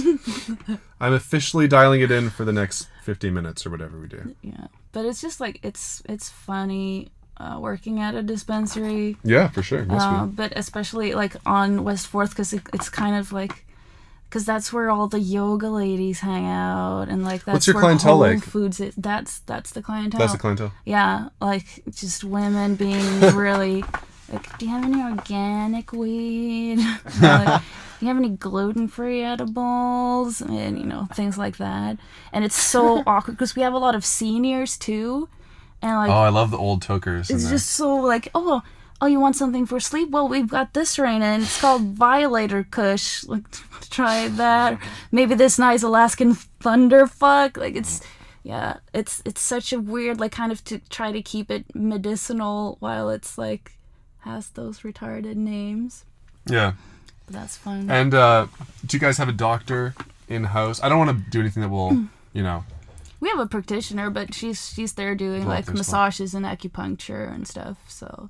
Speaker 1: I'm officially dialing it in for the next 50 minutes or whatever we do.
Speaker 3: Yeah, but it's just like it's it's funny uh, working at a dispensary.
Speaker 1: Yeah, for sure.
Speaker 3: Uh, but especially like on West Fourth because it, it's kind of like because that's where all the yoga ladies hang out and like that's
Speaker 1: What's your
Speaker 3: where
Speaker 1: clientele
Speaker 3: Whole
Speaker 1: like?
Speaker 3: Foods is. That's that's the clientele.
Speaker 1: That's the clientele.
Speaker 3: Yeah, like just women being really like, do you have any organic weed? Like, do you have any gluten free edibles? And you know things like that. And it's so awkward because we have a lot of seniors too, and like
Speaker 1: oh, I love the old tokers.
Speaker 3: it's just so like oh. Oh, you want something for sleep? Well, we've got this right and it's called Violator Kush. Like, try that. Maybe this nice Alaskan Thunderfuck. Like, it's yeah, it's it's such a weird like kind of to try to keep it medicinal while it's like has those retarded names.
Speaker 1: yeah.
Speaker 3: But that's fun.
Speaker 1: And uh, do you guys have a doctor in house? I don't want to do anything that will, you know.
Speaker 3: We have a practitioner, but she's she's there doing like
Speaker 1: one.
Speaker 3: massages and acupuncture and stuff. So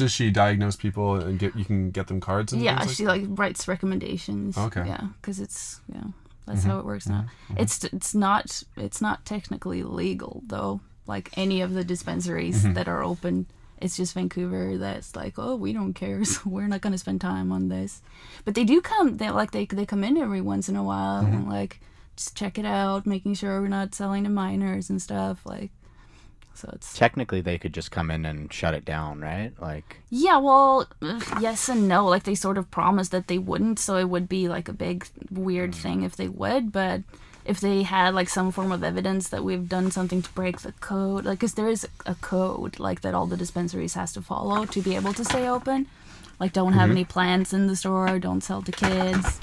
Speaker 1: Does she diagnose people and get you can get them cards and
Speaker 3: yeah, she
Speaker 1: like
Speaker 3: like writes recommendations.
Speaker 1: Okay.
Speaker 3: Yeah, because it's yeah, that's
Speaker 1: Mhm,
Speaker 3: how it works now. It's it's not it's not technically legal though. Like any of the dispensaries
Speaker 1: Mhm.
Speaker 3: that are open, it's just Vancouver that's like, oh, we don't care, so we're not gonna spend time on this. But they do come. They like they they come in every once in a while
Speaker 1: Mm-hmm.
Speaker 3: and like just check it out, making sure we're not selling to minors and stuff. Like, so it's
Speaker 2: Technically, they could just come in and shut it down, right? Like,
Speaker 3: Yeah, well, yes and no. Like they sort of promised that they wouldn't, so it would be like a big weird thing if they would. But if they had like some form of evidence that we've done something to break the code, like because there is a code like that all the dispensaries has to follow to be able to stay open. Like don't have
Speaker 1: Mhm.
Speaker 3: any plants in the store, don't sell to kids.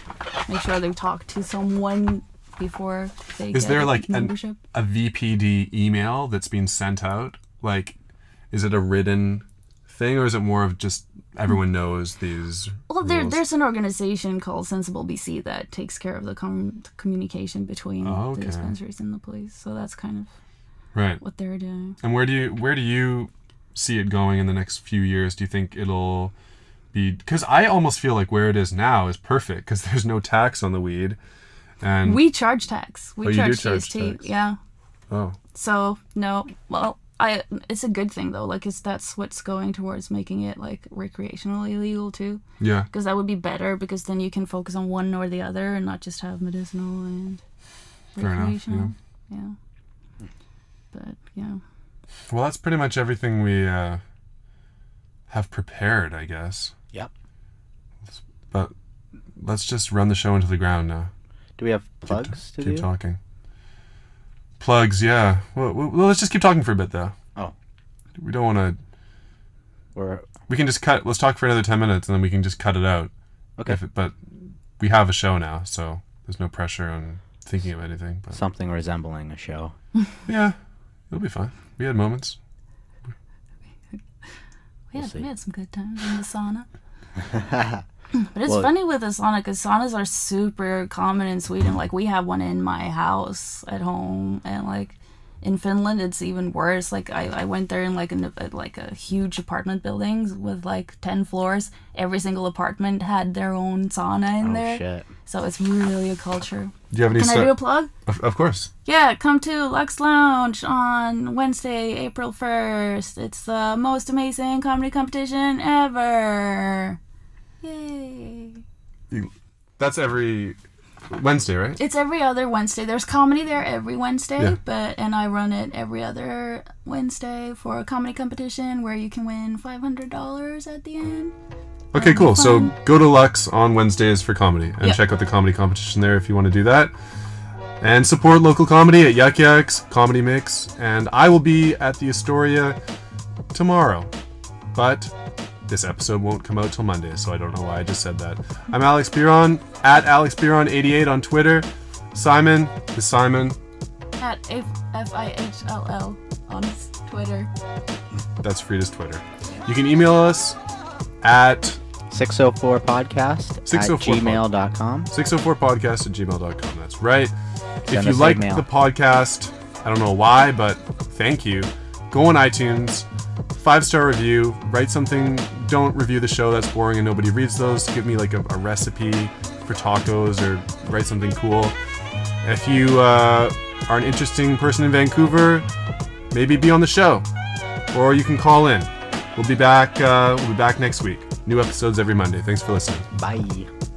Speaker 3: Make sure they talk to someone before they
Speaker 1: Is
Speaker 3: get
Speaker 1: there
Speaker 3: a
Speaker 1: like an, a VPD email that's being sent out? Like, is it a written thing, or is it more of just everyone knows these?
Speaker 3: Well, there,
Speaker 1: rules?
Speaker 3: there's an organization called Sensible BC that takes care of the com- communication between
Speaker 1: Oh,
Speaker 3: the dispensaries and the police. So that's kind of
Speaker 1: right.
Speaker 3: what they're doing.
Speaker 1: And where do you where do you see it going in the next few years? Do you think it'll be because I almost feel like where it is now is perfect because there's no tax on the weed, and
Speaker 3: we charge tax. We
Speaker 1: Oh,
Speaker 3: charge
Speaker 1: charge
Speaker 3: GST.
Speaker 1: tax.
Speaker 3: Yeah.
Speaker 1: oh
Speaker 3: So no, well, I it's a good thing though. Like, it's that's what's going towards making it like recreationally legal too.
Speaker 1: yeah
Speaker 3: Because that would be better because then you can focus on one or the other and not just have medicinal and
Speaker 1: Fair enough,
Speaker 3: recreational. yeah. But yeah.
Speaker 1: well that's pretty much everything we uh, have prepared I guess.
Speaker 2: Yep.
Speaker 1: But let's just run the show into the ground now.
Speaker 2: Do we have plugs to
Speaker 1: keep
Speaker 2: do?
Speaker 1: talking. Plugs, yeah. Well, well, let's just keep talking for a bit though.
Speaker 2: Oh.
Speaker 1: We don't want to.
Speaker 2: Or
Speaker 1: We can just cut. Let's talk for another ten minutes, and then we can just cut it out.
Speaker 2: Okay.
Speaker 1: If it, but we have a show now, so there's no pressure on thinking of anything. But
Speaker 2: something resembling a show.
Speaker 1: yeah, it'll be fine. We had moments.
Speaker 3: We had,
Speaker 2: see.
Speaker 3: we had some good times in the sauna. But it's
Speaker 2: Well-
Speaker 3: funny with the sauna because saunas are super common in Sweden. Like we have one in my house at home, and like in Finland it's even worse. Like I, I went there in like a like a huge apartment buildings with like ten floors. Every single apartment had their own sauna in
Speaker 2: Oh
Speaker 3: there.
Speaker 2: shit.
Speaker 3: So it's really a culture.
Speaker 1: Do you have any?
Speaker 3: Can I do a plug?
Speaker 1: Of, of course.
Speaker 3: Yeah, come to Lux Lounge on Wednesday, April 1st. It's the most amazing comedy competition ever. Yay.
Speaker 1: That's every Wednesday, right?
Speaker 3: It's every other Wednesday. There's comedy there every Wednesday,
Speaker 1: Yeah.
Speaker 3: but and I run it every other Wednesday for a comedy competition where you can win $500 at the end.
Speaker 1: Okay,
Speaker 3: That'll
Speaker 1: cool. So go to Lux on Wednesdays for comedy and
Speaker 3: Yep.
Speaker 1: check out the comedy competition there if you want to do that. And support local comedy at Yuk Yuk's Comedy Mix. And I will be at the Astoria tomorrow. But this episode won't come out till Monday, so I don't know why I just said that. I'm Alex Biron at Alex Biron88 on Twitter. Simon is Simon.
Speaker 3: At F F I H L L on Twitter.
Speaker 1: That's Frida's Twitter. You can email us at
Speaker 2: 604 podcast
Speaker 1: 604
Speaker 2: at gmail.com.
Speaker 1: 604podcast at gmail.com. That's right. if you like
Speaker 2: email.
Speaker 1: the podcast, I don't know why, but thank you. Go on iTunes, five star review, write something. Don't review the show that's boring and nobody reads those. Give me like a, a recipe for tacos or write something cool. If you uh, are an interesting person in Vancouver, maybe be on the show, or you can call in. We'll be back. Uh, we'll be back next week. New episodes every Monday. Thanks for listening.
Speaker 2: Bye.